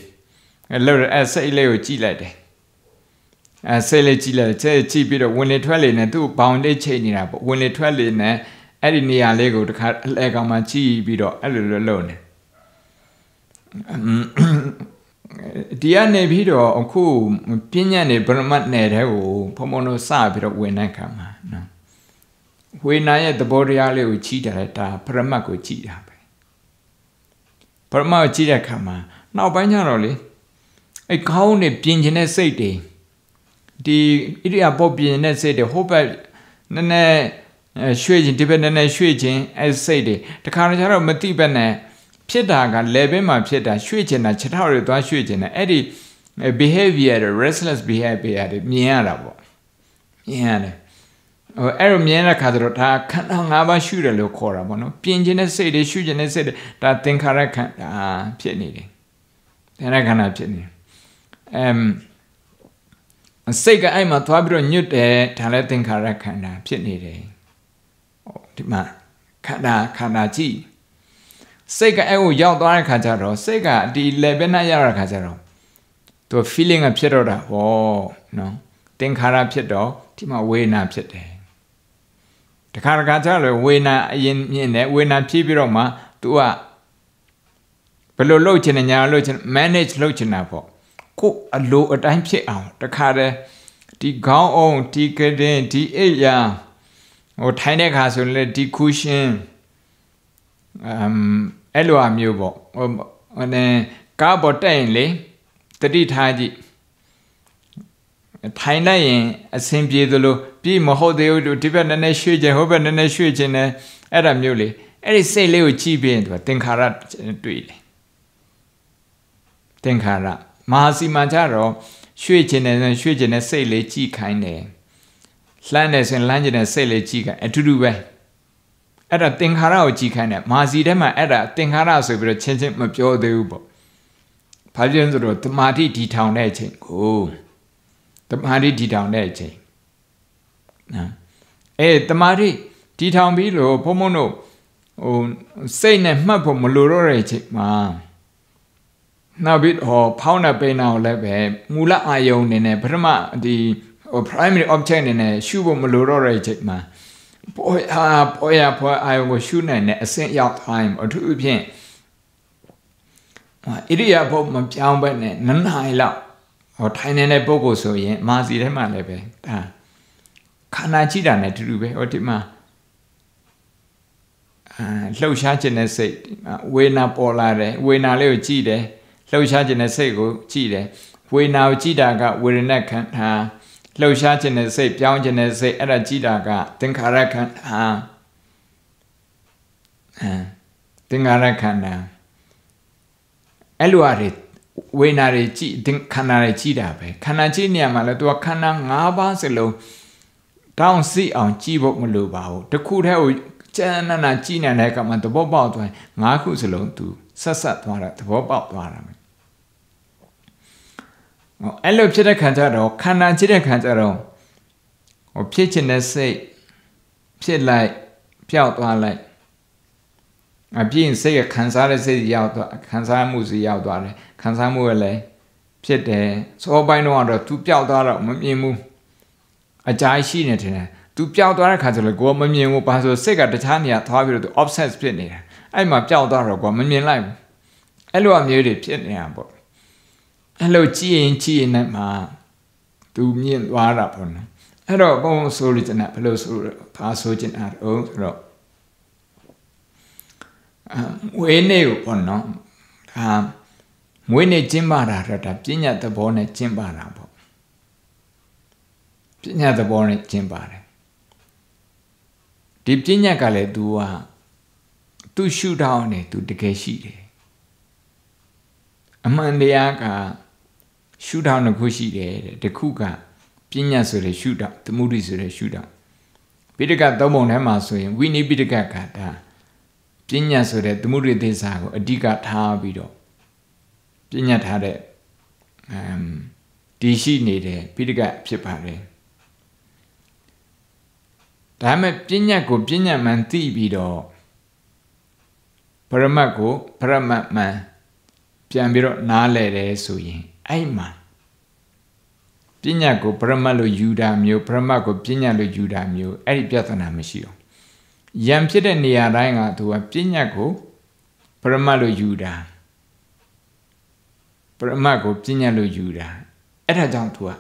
Speaker 1: အဲ့လို့အဲ့စိတ်လေးကိုကြည့်လိုက်တယ်အဲစိတ်လေးကြည့်လိုက်စိတ်ကြည့်ပြီးတော့ဝင်လေထွက်လေနဲ့သူ့ဘောင်လေးချိန်နေတာပေါ့ဝင်လေထွက်လေနဲ့အဲ့ဒီနေရာလေးကိုတခါအလဲကောင်မှကြည့်ပြီးတော့အဲ့လိုလိုလုပ်နေဒီကနေပြီးတော့အခုပညာနဲ့ဗရမတ်နယ်တဲ့ကိုဘုံဘုံတို့စပြီးတော့ဝင်တဲ့ခါမှာနော် ဝေနာရဲ့သဘောတရားလေးကိုကြည့်တယ်ဒါပရမတ်ကိုကြည့်တာပဲပရမတ်ကိုကြည့်တဲ့ခါမှာနောက်ပိုင်းကျတော့လေအဲခေါင်းနဲ့ပြင်ခြင်းတဲ့စိတ်တွေဒီဣရိယာပုတ်ပြင်တဲ့စိတ်တွေဟိုဘက်နည်းနည်းရွှေ့ခြင်းဒီဘက်နည်းနည်းရွှေ့ခြင်းအဲစိတ်တွေတခါတခြားတော့မတိဘက်နဲ့ဖြစ်တာက level မှာဖြစ်တာရွှေ့ခြင်းတာခြေထောက်တွေသွားရွှေ့ခြင်းတာအဲ့ဒီ behavior restless behavior တွေမြင်ရတာပေါ့မြင်ရတယ် ဟိုအဲ့လိုမြင်တဲ့ခါကျတော့ဒါခန္ဓာ၅ပါးရှုတယ်လို့ခေါ်တာပေါ့နော်ပြင်ခြင်းတဲ့စိတ်တွေရှုခြင်းတဲ့စိတ်တွေဒါသင်္ခါရခန္ဓာဖြစ်နေတယ်သင်္ခါရခန္ဓာဖြစ်နေအမ်စိတ်ကအဲ့မှာသွားပြီးတော့ညွတ်တယ်ဒါလည်းသင်္ခါရခန္ဓာဖြစ်နေတယ်ဟိုဒီမှာခန္ဓာခန္ဓာကြည့်စိတ်ကအဲ့ကိုရောက်သွားတဲ့ခါကျတော့စိတ်ကဒီ level နဲ့ရောက်တဲ့ခါကျတော့သူ feeling ကဖြစ်တော့တာဟောနော်သင်္ခါရဖြစ်တော့ဒီမှာဝေဒနာဖြစ်တယ်တ ခါတခါကျတော့ဝေဒနာအရင်မြင်တယ်ဝေဒနာဖြည့်ပြီးတော့မှ तू ကဘယ်လိုလုပ်ချင်ညာလုပ်ချင် manage လုပ်ချင်တာပေါ့ကိုအလိုအတိုင်းဖြစ်အောင်တခါတည်းဒီခေါင်းအောင်ဒီကတဲ့ဒီအိယာဟိုထိုင်တဲ့ခါဆိုရင်လေဒီ cushion အမ်အဲ့လိုအမျိုးပေါ့ဟိုအဲကားပေါ်တက်ရင်လေတတိထားကြည့် ထိုင်လိုက်ရင်အဆင်ပြေသလိုပြီးမဟုတ်သေးဘူးဒီဘက်နည်းနည်းရွှေ့ခြင်းဟိုဘက်နည်းနည်းရွှေ့ခြင်းနဲ့အဲ့ဒါမျိုးလေအဲ့ဒီစိတ်လေးကိုကြည့်ပြီးရင်သူကသင်္ခါရတွေ့တယ်သင်္ခါရမဟာစီမံကြတော့ရွှေ့ခြင်းနဲ့ရွှေ့ခြင်းနဲ့စိတ်လေးကြည့်ခိုင်းတယ်လှမ်းတယ်ဆိုရင်လှမ်းခြင်းနဲ့စိတ်လေးကြည့်ခိုင်းအတူတူပဲအဲ့ဒါသင်္ခါရကိုကြည့်ခိုင်းတယ်မာစီထဲမှာအဲ့ဒါသင်္ခါရဆိုပြီးတော့ချင်းချင်းမပြောသေးဘူးပေါ့ဘာဖြစ်လဲဆိုတော့တမာတိဒီထောင်တဲ့အချိန်ကို တမာတိဒီထောင်တဲ့အချိန်နော်အဲတမာတိဒီထောင်ပြီးလို့ဘုံဘုံတို့ဟိုစိတ်နဲ့မှတ်ဖို့မလိုတော့တဲ့အချိန်မှာနောက်ပြီးဟောဖောင်းတဲ့ပိန်နာကိုလည်းပဲမူလအာယုံနေနဲ့ပထမဒီဟို primary object နေနဲ့ရှုဖို့မလိုတော့တဲ့အချိန်မှာပေါ်ဟာပေါ်ရပေါ်အာယုံကိုရှုနိုင်တဲ့အဆင့်ရောက်သွားရင်အထူးဖြင့်ဟာဣရိယာပုတ်မပြောင်းပဲနဲ့နနိုင်လောက် ဟောထိုင်နေတဲ့ပုဂ္ဂိုလ်ဆိုရင်မာစီထဲမှာလည်းပဲဒါခန္ဓာကြည့်တာနဲ့တူတူပဲဟောဒီမှာအာလှုပ်ရှားခြင်းတဲ့စိတ်ဝေနာပေါ်လာတယ်ဝေနာလေးကိုကြည့်တယ်လှုပ်ရှားခြင်းတဲ့စိတ်ကိုကြည့်တယ်ဝေနာကိုကြည့်တာကဝေရณะခန္ဓာလှုပ်ရှားခြင်းတဲ့စိတ်ပြောင်းခြင်းတဲ့စိတ်အဲ့ဒါကြည့်တာကသင်္ခါရခန္ဓာအဲသင်္ခါရခန္ဓာအဲ့လိုအရ ဝေနာတွေကြည့်ခန္ဓာတွေကြည့်တာပဲခန္ဓာကြည့်နေရမှာလဲသူကခန္ဓာ၅ပါးစလုံးတောင်းစီအောင်ကြည့်ဖို့မလိုပါဘူးတခုတည်းကိုကျန်နာနာကြည့်နေတဲ့အခါမှာသဘောပေါက်သွားငါးခုစလုံးသူဆက်ဆက်သွားတာသဘောပေါက်သွားတာပဲဟောအဲ့လိုဖြစ်တဲ့ခံကြတော့ခန္ဓာကြည့်တဲ့ခံကြတော့ဟောဖြစ်ချင်တဲ့စိတ်ဖြစ်လိုက်ပျောက်သွားလိုက် အပြင်းစိတ်ကခံစားတဲ့စိတ်ရောက်သွားခံစားမှုစီရောက်သွားတယ်ခံစားမှုကလည်းဖြစ်တယ်စောပိုင်းတော့တော့သူပျောက်သွားတော့မမြင်ဘူးအကြိုက်ရှိနေတယ်သူပျောက်သွားတဲ့ခါကျတော့ကိုယ်မမြင်ဘူးဘာလို့စိတ်ကတခြားနေရာသွားပြီးတော့သူ obsess ဖြစ်နေတာအဲ့မှာပျောက်သွားတော့ကိုယ်မမြင်လိုက်ဘူးအဲ့လိုအမျိုးတွေဖြစ်နေတာပေါ့အဲ့လိုကြည့်ရင်ကြည့်ရင်နဲ့မှသူမြင်သွားတာပေါ့နော်အဲ့တော့ဘုံဆိုလို့ကျင်တာဘယ်လိုဆိုဘာဆိုကျင်တာတော့ဆိုတော့ ဝေးနေကိုပေါ့နော်ဒါမွေးနေကျင်းပါတာတော့ဒါပညာသဘောနဲ့ကျင်းပါတာပေါ့ပညာသဘောနဲ့ကျင်းပါတယ်ဒီပညာကလည်း तू ဟာသူရှုထောင်းနေ तू တကယ်ရှိတယ်အမှန်တရားကရှုထောင်းတစ်ခုရှိတယ်တဲ့တစ်ခုကပညာဆိုတဲ့ရှုထောင်းသမုဒိဆိုတဲ့ရှုထောင်းပိဋကသုံးပုံထဲမှာဆိုရင်ဝိနိပိဋကကတာ ပညာဆိုတဲ့သမုဒိသေစာကိုအဓိကထားပြီးတော့ပညာထားတဲ့အမ်ဒီရှိနေတဲ့ပိဋကဖြစ်ပါတယ်ဒါပေမဲ့ပညာကိုပညာမှန်သိပြီးတော့ပရမတ်ကိုပရမတ်မှန်ပြန်ပြီးတော့နားလဲတယ်ဆိုရင်အဲ့မှာပညာကိုပရမတ်လို့ယူတာမျိုးပရမတ်ကိုပညာလို့ယူတာမျိုးအဲ့ဒီပြဿနာမရှိအောင် ယံဖြစ်တဲ့နေရာတိုင်းကသူကပညာကိုပရမတ်လို့ယူတာပရမတ်ကိုပညာလို့ယူတာအဲ့ဒါကြောင့်သူက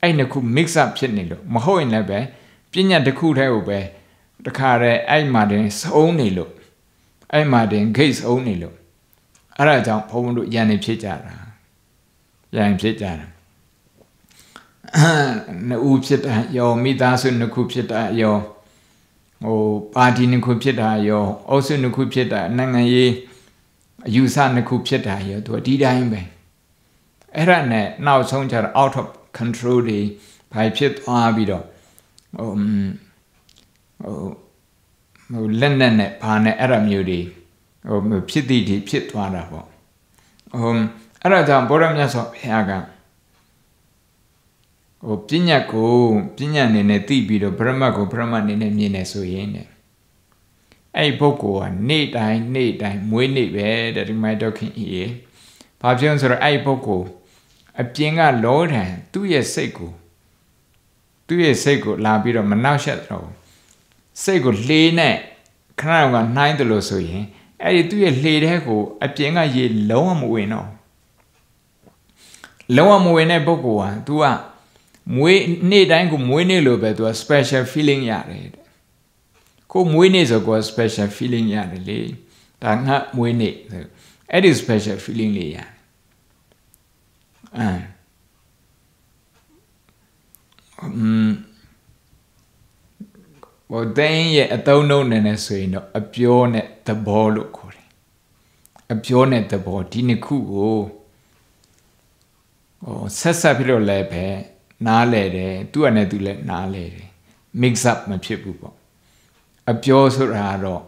Speaker 1: အဲ့နှစ်ခု mix up ဖြစ်နေလို့မဟုတ်ရင်လည်းပဲပညာတစ်ခုတည်းကိုပဲတခါတည်းအဲ့မှာတင်စုံနေလို့အဲ့မှာတင် gate စုံနေလို့အဲ့ဒါကြောင့်ဘုန်းဘုန်းတို့ယန်နေဖြစ်ကြတာယန်ဖြစ်ကြတာနှစ်ဦးဖြစ်တာရောမိသားစုနှစ်ခုဖြစ်တာရော ဟိုပါတီနှစ်ခုဖြစ်တာရောအုပ်စုနှစ်ခုဖြစ်တာနိုင်ငံရေးအယူဆနှစ်ခုဖြစ်တာရောသူကဒီတိုင်းပဲအဲ့ဒါနဲ့နောက်ဆုံးကျတော့ out of control တွေဘာဖြစ်သွားပြီးတော့ဟိုဟိုဟိုလက်နဲ့နဲ့ဘာနဲ့အဲ့ဒါမျိုးတွေဟိုဖြစ်သည့်ဒီဖြစ်သွားတာပေါ့ဟိုအဲ့ဒါကြောင့်ဘုရားမြတ်စွာဘုရားက ဟိုပညာကိုပညာအနေနဲ့သိပြီးတော့ဗြဟ္မကိုဗြဟ္မအနေနဲ့မြင်နေဆိုရင်တဲ့အဲ့ပုဂ္ဂိုလ်ကနေ့တိုင်းနေ့တိုင်းမွေးနေ့ပဲတဲ့ဒီမိုက်တော့ခင်ဤရေဘာဖြစ်လို့ဆိုတော့အဲ့ပုဂ္ဂိုလ်အပြင်ကလောထံသူ့ရဲ့စိတ်ကိုသူ့ရဲ့စိတ်ကိုလာပြီးတော့မနှောက်ယှက်တော့စိတ်ကိုလှေနဲ့ခဏကနှိုင်းတယ်လို့ဆိုရင်အဲ့ဒီသူ့ရဲ့လှေတဲ့ကိုအပြင်ကရေလုံးဝမဝင်တော့လုံးဝမဝင်တဲ့ပုဂ္ဂိုလ်ဟာ तू က မွေးနေ့တိုင်းကိုမွေးနေ့လို့ပဲ तू က special feeling ရတယ်ကိုမွေးနေ့ဆိုကို special feeling ရတယ်လေဒါငါမွေးနေ့အဲ့ဒီ special feeling လေးရတယ်အမ်อืมဘောတိုင်းရဲ့အတုံးလုံးနဲ့နဲ့ဆိုရင်တော့အပြောနဲ့သဘောလို့ခေါ်တယ်အပြောနဲ့သဘောဒီနှစ်ခုကိုဟောဆက်ဆက်ပြီးတော့လည်းပဲ နားလဲတယ်သူ့အနေနဲ့သူလည်းနားလဲတယ် mix up မဖြစ်ဘူးပေါ့အပြောဆိုတာတော့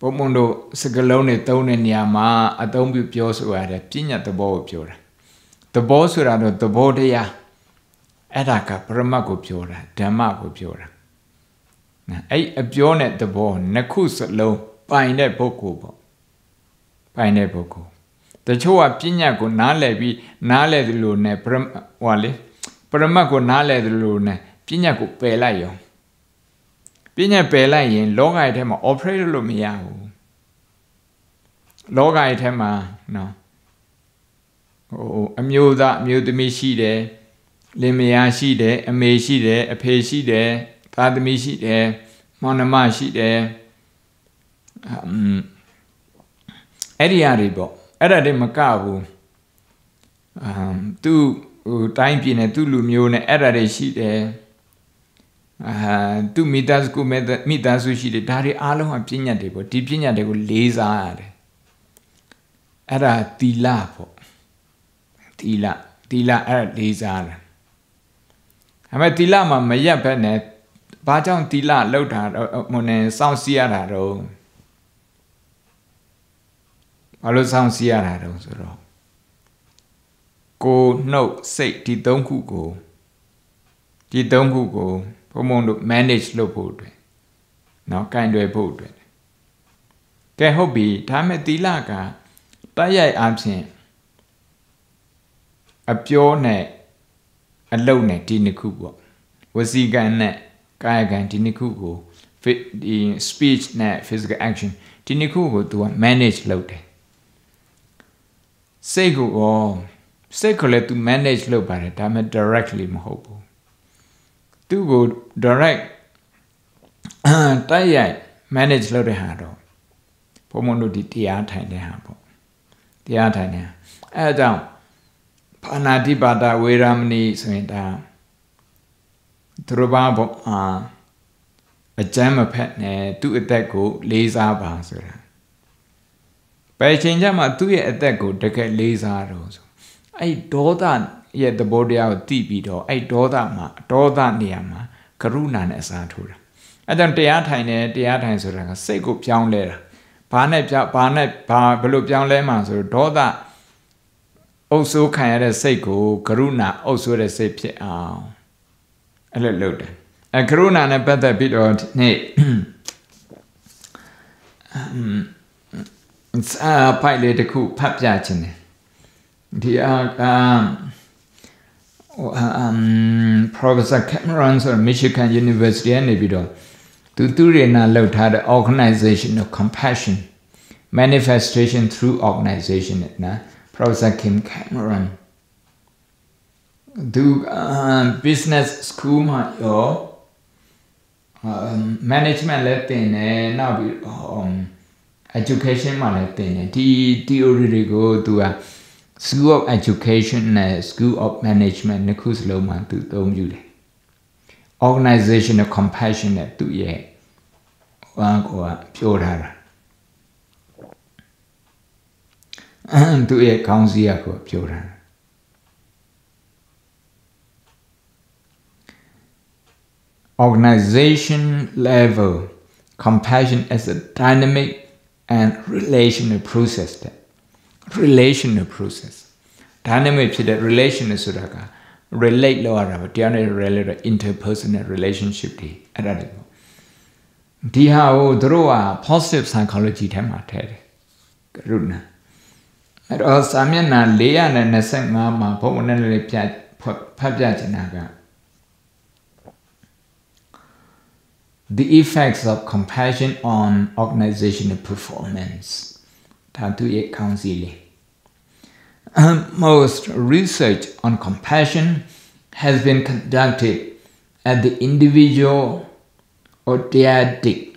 Speaker 1: ဘုံဘုံတို့စကလုံးနဲ့သုံးတဲ့နေရာမှာအသုံးပြုပြောဆိုရတယ်ပညာသဘောကိုပြောတာသဘောဆိုတာတော့သဘောတရားအဲ့ဒါကပရမတ်ကိုပြောတာဓမ္မကိုပြောတာအဲ့အပြောနဲ့သဘောနှစ်ခုစလုံးပိုင်တဲ့ပုဂ္ဂိုလ်ပေါ့ပိုင်တဲ့ပုဂ္ဂိုလ်တချို့ကပညာကိုနားလည်ပြီးနားလည်သလိုနဲ့ပရဟိုလေ ပရမတ်ကိုနားလည်သလိုနဲ့ပညာကိုပယ်လိုက်ရောပညာပယ်လိုက်ရင်လောကရဲ့ထဲမှာ operate လို့မရဘူးလောကရဲ့ထဲမှာနော်ဟိုအမျိုးသားအမျိုးသမီးရှိတယ်လင်မယားရှိတယ်အမေရှိတယ်အဖေရှိတယ်သားသမီးရှိတယ်မောင်နှမရှိတယ်အမ်အဲ့ဒီအရာတွေပေါ့အဲ့ဒါတွေမကဘူးအမ်သူ ဟိုတိုင်းပြည်နဲ့သူ့လူမျိုးနဲ့အဲ့ဒါတွေရှိတယ်အာသူမိသားစုကိုမိသားစုရှိတယ်ဒါတွေအားလုံးကပညာတွေပေါ့ဒီပညာတွေကိုလေးစားရတယ်အဲ့ဒါသီလပေါ့သီလသီလအဲ့ဒါလေးစားတယ်အမေသီလမှာမရက်ဘဲနဲ့ဘာကြောင့်သီလလောက်တာမုန်နဲ့စောင့်စီရတာတော့ဘာလို့စောင့်စီရတာတော့ဆိုတော့ ကိုနှုတ်စိတ်ဒီသုံးခုကိုဒီသုံးခုကိုဘုံဘုံတို့ manage လုပ်ဖို့အတွက်เนาะကင်တွယ်ဖို့အတွက်ကဲဟုတ်ပြီဒါမဲ့သီလကတိုက်ရိုက်အားဖြင့်အပြောနဲ့အလုပ်နဲ့ဒီနှစ်ခုပေါ့ဝစီကံနဲ့ကာယကံဒီနှစ်ခုကိုဒီ speech နဲ့ physical action ဒီနှစ်ခုကို तू က manage လုပ်တယ်စိတ်ကိုရော စိတ်ကိုလည်း तू manage လုပ်ပါတယ်ဒါပေမဲ့ directly မဟုတ်ဘူးသူ့ကို direct တိုက်ရိုက် manage လုပ်တဲ့ဟာတော့ဘုံမတို့ဒီတရားထိုင်တဲ့ဟာပေါ့တရားထိုင်တဲ့အဲအကြောင်းဘာနာတိပါဒဝေရမဏီဆိုရင်ဒါသူတို့ဘာပေါ့အာအကျမ်းမဖက်နဲ့သူ့အသက်ကို လေးစားပါဆိုတာပယ်ချိန်ကြမှာသူ့ရဲ့အသက်ကိုတကယ်လေးစားတော့ဆို အဲ့ဒေါသရဲ့သဘောတရားကိုသိပြီးတော့အဲ့ဒေါသမှာဒေါသနေရာမှာကရုဏာနဲ့အစားထိုးတာအဲ့ကြောင့်တရားထိုင်တယ်တရားထိုင်ဆိုတာကစိတ်ကိုပြောင်းလဲတာဘာနဲ့ပြောင်းဘာနဲ့ဘာဘယ်လိုပြောင်းလဲမှာဆိုတော့ဒေါသအုပ်ဆိုးခံရတဲ့စိတ်ကိုကရုဏာအုပ်ဆိုးတဲ့စိတ်ဖြစ်အောင်အဲ့လိုလုပ်တယ်အဲကရုဏာနဲ့ပတ်သက်ပြီးတော့နေ့စာပိုက်လေးတစ်ခုဖတ်ပြခြင်းတယ် ဒီအားက um professor Cameron ဆို Michigan University ကနေပြီးတော့သူသူရနာလောက်ထားတဲ့ organization of compassion manifestation through organization နဲ့ professor Kim Cameron သူ business school မှာရော management လည်းသင်တယ်နောက်ပြီး education မှာလည်းသင်တယ်ဒီ theory တွေကိုသူက school of education နဲ့ school of management နှစ်ခုစလုံးမှာသူသုံးယူတယ် organizational compassion နဲ့သူရဲ့ဟောကိုပြောထားတာသူရဲ့ခေါင်းစည်းကိုပြောထားတာ [clears throat] organization level compassion as a dynamic and relational process တဲ့ relational process dynamic ဖြစ်တဲ့ relational ဆိုတာက relate လောက်ရတာပဲတရားနဲ့ relate interpersonal relationship တွေအဲ့ဒါတွေပေါ့ဒီဟာကိုတို့က positive psychology ထဲမှာထည့်တယ်ကရုဏာအဲ့တော့စာမျက်နှာ425မှာဘုံနဲ့လည်းပြဖတ်ပြချင်တာက the effects of compassion on organizational performance. um, most research on compassion has been conducted at the individual or dyadic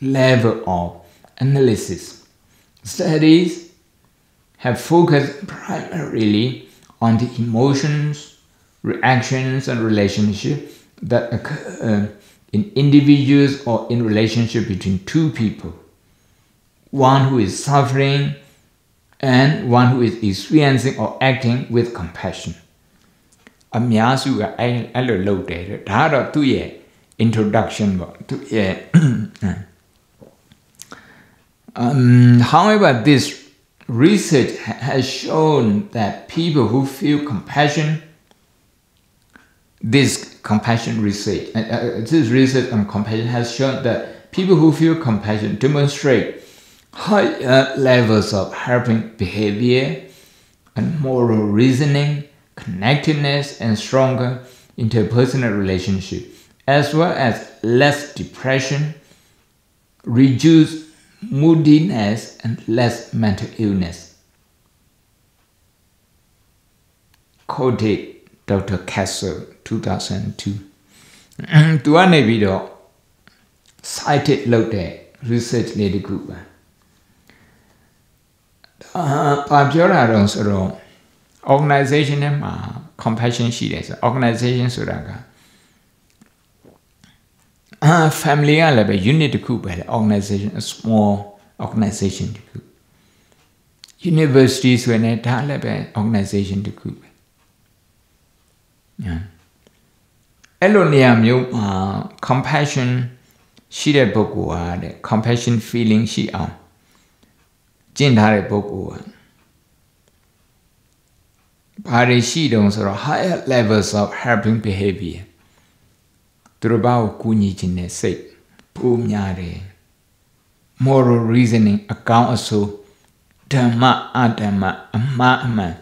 Speaker 1: level of analysis. Studies have focused primarily on the emotions, reactions, and relationships that occur in individuals or in relationship between two people one who is suffering and one who is experiencing or acting with compassion အများစုကအဲ့အဲ့လိုလုပ်တယ်ဒါကတော့သူ့ရဲ့ introduction ပေါ့သူ့ရဲ့ [clears throat] um however this research has shown that people who feel compassion this compassion research. Uh, uh, this research on compassion has shown that people who feel compassion demonstrate higher levels of helping behavior and moral reasoning, connectedness, and stronger interpersonal relationship, as well as less depression, reduced moodiness, and less mental illness. Quoted Dr. Castle 2002သူကနေပြီးတော့ [clears throat] cited လုပ်တဲ့ research လေးတခုပါ အာပါပြောတာတော့ဆိုတော့ organization ထဲမှာ compassion ရှိတယ်ဆို organization ဆိုတာကအာ family ကလည်းပဲ unit တခုပဲလေ organization a small organization တခု university ဆိုရင်ဒါလည်းပဲ organization တခုပဲအဲ့လိုနေရာမျိုးမှာ compassion ရှိတဲ့ပုဂ္ဂိုလ်ဟာတဲ့ compassion feeling ရှိအောင် ကျင့်ထားတဲ့ပုဂ္ဂိုလ်ဟာဘာတွေရှိတုံးဆိုတော့ higher levels of helping behavior သူတို့ဘာကိုကူညီခြင်းနဲ့စိတ်ပိုများတယ် moral reasoning အကောင်းအဆိုးဓမ္မအဓမ္မအမှားအမှန်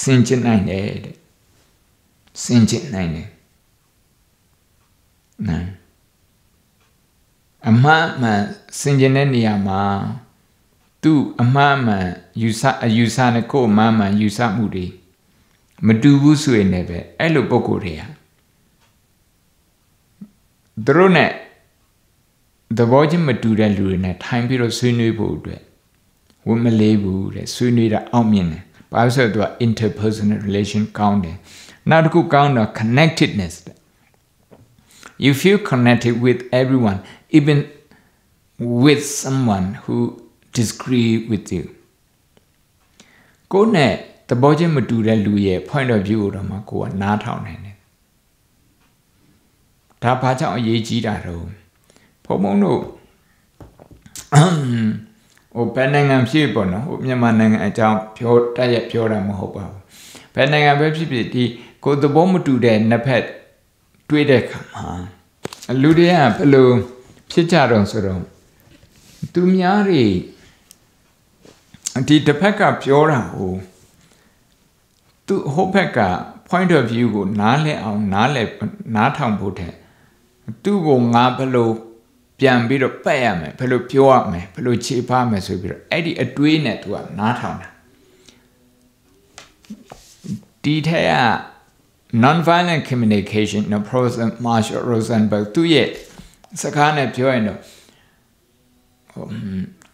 Speaker 1: စင်ကြင်နိုင်တယ်တဲ့စင်ကြင်နိုင်တယ်နော်အမှားမှန်စင်ကြင်တဲ့နေရာမှာ သူ့အမှားမှန်ယူဆအယူဆနဲ့ကိုယ်အမှားမှန်ယူဆမှုတွေမတူဘူးဆိုရင်လည်းပဲအဲ့လိုပုံကိုယ်တွေဟာသူတို့နဲ့သဘောချင်းမတူတဲ့လူတွေနဲ့ထိုင်ပြီးတော့ဆွေးနွေးဖို့အတွက်ဝမလေးဘူးတဲ့ဆွေးနွေးတာအောင်မြင်တယ်ဘာလို့ဆိုတော့သူက interpersonal relation ကောင်းတယ်နောက်တစ်ခုကောင်းတော့ connectedness you feel connected with everyone even with someone who disagree with you ကိုယ်နဲ့သဘောချင်းမတူတဲ့လူရဲ့ point of view ကိုတော့မှကိုကနားထောင်နိုင်တယ်ဒါဘာကြောင့်အရေးကြီးတာတော့ဘုံဘုံတို့ဟိုဘယ်နိုင်ငံဖြစ်ပေါ့နော်ဟိုမြန်မာနိုင်ငံအကြောင်းပြောတက်ရပြောတာမဟုတ်ပါဘူးဘယ်နိုင်ငံပဲဖြစ်ဖြစ်ဒီကိုသဘောမတူတဲ့နှစ်ဖက်တွေးတဲ့ခါမှာလူတွေကဘယ်လိုဖြစ်ကြတော့ဆိုတော့သူများတွေ ဒီတစ်ဖက်ကပြောတာဟိုသူဟိုဘက်က point of view ကိုနားလည်အောင်နားလည်နားထောင်ဖို့တဲ့သူ့ကိုငါဘယ်လိုပြန်ပြီးတော့ပတ်ရမယ်ဘယ်လိုပြောရမယ်ဘယ်လိုခြေဖားမယ်ဆိုပြီးတော့အဲ့ဒီအတွေးနဲ့သူကနားထောင်တာဒီထက်က non-violent communication နော် Professor Marshall Rosenberg သူရဲ့စကားနဲ့ပြောရင်တော့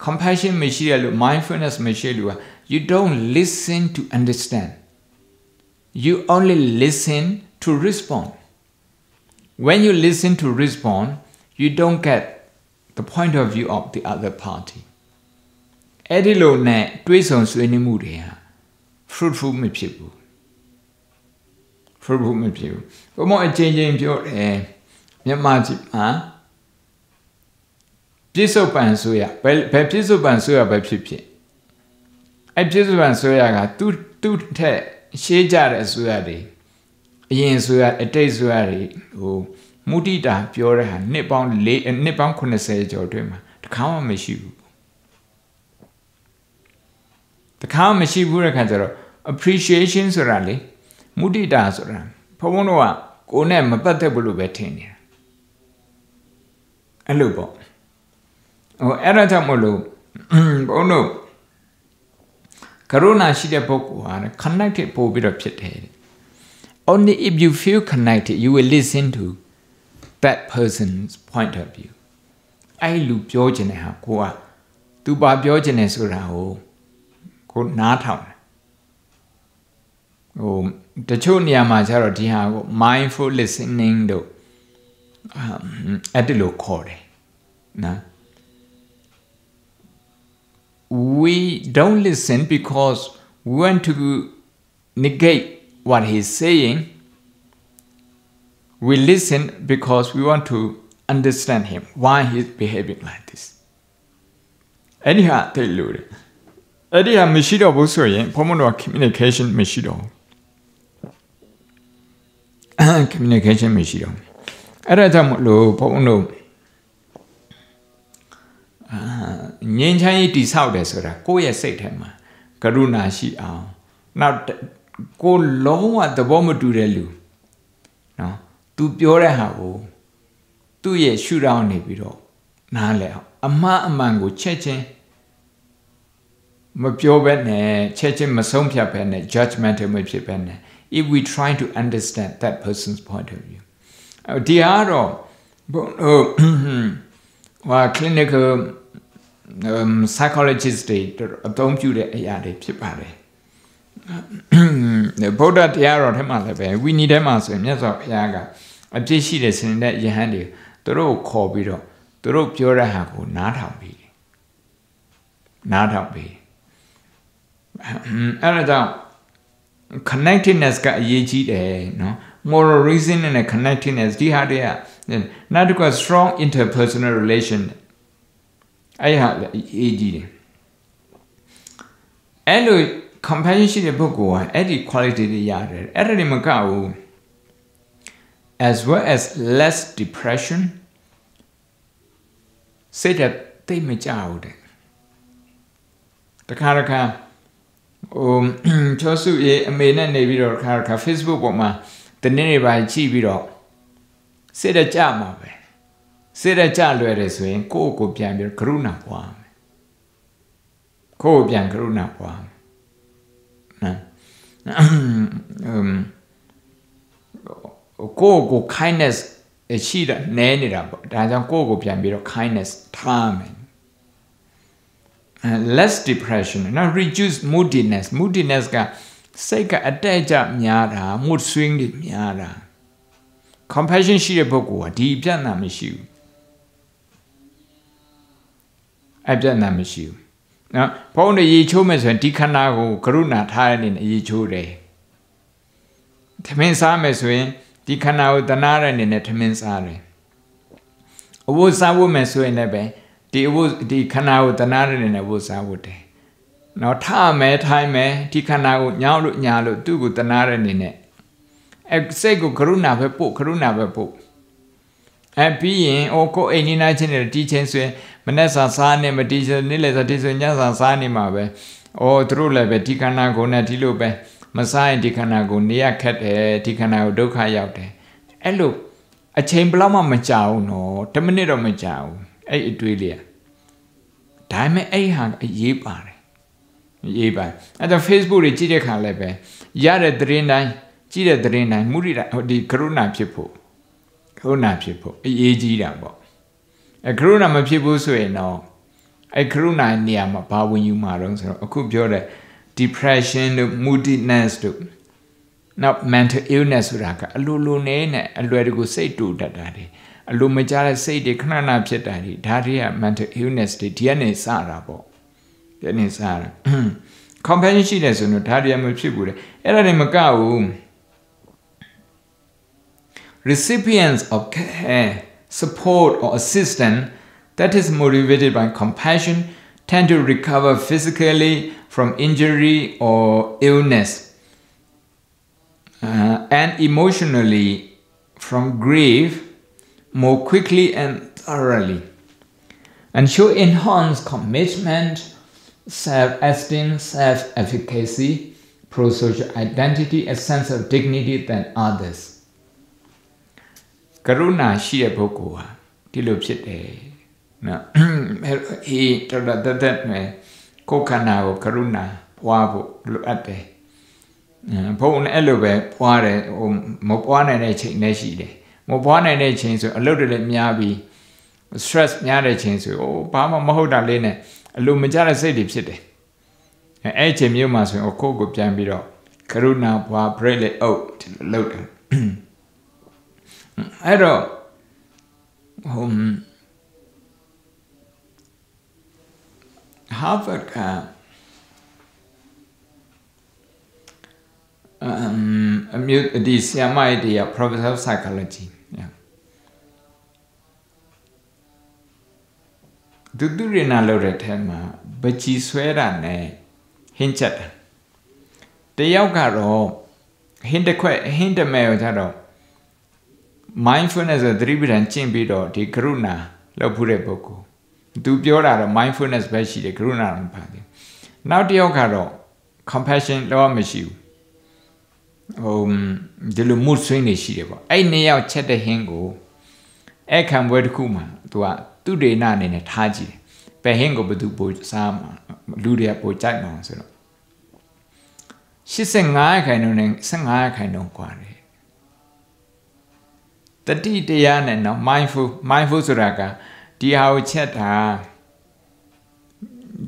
Speaker 1: compassion မရှိရလို့ mindfulness မရှိလို့ you don't listen to understand you only listen to respond when you listen to respond you don't get the point of view of the other party အဲ့ဒီလိုနဲ့တွေးဆုံဆွေးနွေးမှုတွေဟာ fruitful မဖြစ်ဘူး fruitful မဖြစ်ဘူးဘုမောအချင်းချင်းပြောတယ်မြန်မာကြီးမှာ ပြစ္ဆုတ်ပန်ဆိုရဘယ်ဘယ်ပြစ္ဆုတ်ပန်ဆိုရပဲဖြစ်ဖြစ်အဲ့ပြစ္ဆုတ်ပန်ဆိုရကသူ့သူ့ထက်ရှေးကြတဲ့ဆိုရတွေအရင်ဆိုရအတိတ်ဆိုရတွေဟိုမုဒိတာပြောတဲ့ဟာနှစ်ပေါင်း၄နှစ်ပေါင်း80ကျော်အတွင်းမှာတခါမှမရှိဘူးတခါမှမရှိဘူးတဲ့ခါကျတော့ appreciation ဆိုတာလေမုဒိတာဆိုတာဘုံဘုံတို့ကကိုယ်နဲ့မပတ်သက်ဘူးလို့ပဲထင်နေတာအဲ့လိုပေါ့ ဟိုအဲ့ဒါကြောင့်မလို့ဘုံတို့ကရုဏာရှိတဲ့ပုဂ္ဂိုလ်ဟာ connected ပို့ပြီးတော့ဖြစ်တယ် only if you feel connected you will listen to that person's point of view အဲ့လူပြောခြင်းတဲ့ဟာကိုကသူဘာပြောခြင်းလဲဆိုတာကိုကိုနားထောင်တယ်ဟိုတချို့နေရာမှာကျတော့ဒီဟာကို mindful listening တို့အဲ့ဒီလိုခေါ်တယ်နော် we don't listen because we want to negate what he's saying we listen because we want to understand him why he's behaving like this အဲ့ဒီဟာတိတ်လို့တယ်အဲ့ဒီဟာမရှိတော့ဘူးဆိုရင်ဘုံဘုံတော့ communication မရှိတော့ဘူး [coughs] communication မရှိတော့အဲ့ဒါကြောင့်မလို့ဘုံတို့ ငြိမ်းချမ်းရေးတည်ဆောက်တယ်ဆိုတာကိုယ့်ရဲ့စိတ်ထဲမှာကရုဏာရှိအောင်နောက်ကိုလုံးဝသဘောမတူတဲ့လူနော် तू ပြောတဲ့ဟာကိုသူ့ရဲ့ရှုထောင့်နေပြီးတော့နားလဲအောင်အမှားအမှန်ကိုချက်ချင်းမပြောဘဲနဲ့ချက်ချင်းမဆုံးဖြတ်ဘဲနဲ့ judgmental မဖြစ်ဘဲနဲ့ if we try to understand that person's point of view ဒီဟာတော့ဟိုဟာ clinical um psychologist တွေအသုံးပြုတဲ့အရာတွေဖြစ်ပါတယ်ဗုဒ္ဓတရားတော်ထဲမှာလည်းပဲဝိနည်းထဲမှာဆိုရင်မြတ်စွာဘုရားကအပြစ်ရှိတဲ့စင်တဲ့ယဟန်တွေသူတို့ကိုခေါ်ပြီးတော့သူတို့ပြောတဲ့ဟာကိုနားထောင်ပြီးနားထောင်ပြီးအဲ့ဒါကြောင့် connectedness ကအရေးကြီးတယ်နော် moral reasoning နဲ့ connectedness ဒီဟာတွေကနောက်တစ်ခု strong interpersonal relation အဲ့ဟာအရေးကြီးတယ်အဲ့လို compassion ရှိတဲ့ပုဂ္ဂိုလ်ကအဲ့ဒီ quality တွေရတယ်အဲ့ဒါတွေမကဘူး as well as less depression စိတ်တိတ်မကြဘူးတဲ့တခါတခါဟိုချောစုရေအမေနဲ့နေပြီးတော့တခါတခါ Facebook ပေါ်မှာတနေ့နေ့ပိုင်းကြည့်ပြီးတော့စိတ်တကြမှာပဲ စိတ်တကြလွယ်တယ်ဆိုရင်ကိုယ့်ကိုပြန်ပြီးကရုဏာပွားမယ်ကိုယ့်ကိုပြန်ကရုဏာပွားမယ်နော်အမ်ကိုယ့်ကို kindness ရှိတာနဲနေတာပေါ့ဒါကြောင့်ကိုယ့်ကိုပြန်ပြီးတော့ kindness ထားမယ် less depression နော် reduce moodiness moodiness ကစိတ်ကအတက်အကျများတာ mood swing တွေများတာ compassion ရှိတဲ့ပုဂ္ဂိုလ်ကဒီပြဿနာမရှိဘူး အပြဿနာမရှိဘူးနော်ဘုန်းတော်ရေချိုးမယ်ဆိုရင်ဒီခန္ဓာကိုကရုဏာထားတဲ့အနေနဲ့ရေချိုးတယ်သမင်းစားမယ်ဆိုရင်ဒီခန္ဓာကိုတနာတဲ့အနေနဲ့သမင်းစားတယ်အဝတ်စားဖို့မယ်ဆိုရင်လည်းပဲဒီအဝတ်ဒီခန္ဓာကိုတနာတဲ့အနေနဲ့ဝတ်စားဖို့တယ်နော်ထမယ်ထိုင်မယ်ဒီခန္ဓာကိုညောင်းလို့ညာလို့သူ့ကိုတနာတဲ့အနေနဲ့အဲစိတ်ကိုကရုဏာပဲပို့ကရုဏာပဲပို့ အဲပြီးရင်အိုကိုအိမ်နီးနားချင်းတွေတီးချင်းဆိုရင်မနေ့စာစားနေမတီးချင်းနေ့လေစာတီးဆိုညစာစားနေမှာပဲအိုသူတို့လည်းပဲဒီခန္ဓာကိုယ်နဲ့ဒီလိုပဲမစားရင်ဒီခန္ဓာကိုယ်နေရခက်တယ်ဒီခန္ဓာကိုဒုက္ခရောက်တယ်အဲ့လိုအချိန်ဘယ်လောက်မှမကြာဘူးနော်10မိနစ်တော့မကြာဘူးအဲ့အတွေးလေးဒါပေမဲ့အဲ့ဟာအရေးပါတယ်ရေးပါအဲ့တော့ Facebook တွေကြည့်တဲ့ခါလည်းပဲရတဲ့သတင်းတိုင်းကြည့်တဲ့သတင်းတိုင်းမုရိဒဒီကရုဏာဖြစ်ဖို့ ကရုဏာဖြစ်ဖို့အရေးကြီးတာပေါ့အဲကရုဏာမဖြစ်ဘူးဆိုရင်တော့အဲကရုဏာနေရာမှာဘာဝင်ယူမှာတော့ဆိုတော့အခုပြောတဲ့ depression တို့ moodiness တို့နောက် mental illness ဆိုတာကအလိုလိုနေနဲ့အလွယ်တကူစိတ်တူတတ်တာတွေအလိုမကြတဲ့စိတ်တွေခဏခဏဖြစ်တာတွေဒါတွေက mental illness တွေဒီကနေစတာပေါ့ဒီကနေစတာ compassion ရှိတယ်ဆိုတော့ဒါတွေကမဖြစ်ဘူးလေအဲ့ဒါတွေမကဘူး recipients of care support or assistance that is motivated by compassion tend to recover physically from injury or illness uh, and emotionally from grief more quickly and thoroughly and show enhanced commitment self-esteem self-efficacy pro-social identity a sense of dignity than others ကရုဏာရှိတဲ့ပုဂ္ဂိုလ်ဟာဒီလိုဖြစ်တယ်နော်အေးတော်တော်တသက်နဲ့ကိုယ်ခန္ဓာကိုကရုဏာပွားဖို့လိုအပ်တယ်ဘုံနဲ့အဲ့လိုပဲပွားတယ်ဟိုမပွားနိုင်တဲ့ချိန်နဲ့ရှိတယ်မပွားနိုင်တဲ့ချိန်ဆိုအလုပ်တွေလည်းများပြီး stress များတဲ့ချိန်ဆိုအိုးဘာမှမဟုတ်တာလေးနဲ့အလိုမကျတဲ့စိတ်တွေဖြစ်တယ်အဲအဲ့ချိန်မျိုးမှာဆိုရင်ကိုယ့်ကိုပြန်ပြီးတော့ကရုဏာပွား break လေးအုပ်ဒီလိုလုပ်တယ် အဲ့တော့ဟို Harvard ကအမ်အမျိုးဒီဆီယမိုက်တရား professor of psychology ဒုဒုရနာလို့တဲ့ထဲမှာပချီဆွဲတာနဲ့ဟင်းချက်တာတယောက်ကတော့ဟင်းတစ်ခွက်ဟင်းတမဲကိုကြတော့ mindfulness ဆိုသတိပဋ္ဌာန်ကျင့်ပြီးတော့ဒီကရုဏာလောက်ဖူးတဲ့ပုဂ္ဂိုလ်သူပြောတာတော့ mindfulness ပဲရှိတယ်ကရုဏာမပါဘူးနောက်တစ်ယောက်ကတော့ compassion လောက်မရှိဘူးဟိုဒီလို mood swing တွေရှိတယ်ပေါ့အဲ့နှစ်ယောက်ချက်တဲ့ဟင်းကိုအဲ့ခံပွဲတစ်ခုမှာသူကသူ့ဒေနအနေနဲ့ထားကြည့်တယ်ဘယ်ဟင်းကိုဘယ်သူပိုစားမှာလူတွေကပိုကြိုက်မှာဆိုတော့85ခိုင်နှုန်းနဲ့15ခိုင်နှုန်းกว่าတယ် တတိတရားနဲ့နော် mindful mindful ဆိုတာကဒီဟာကိုချက်တာ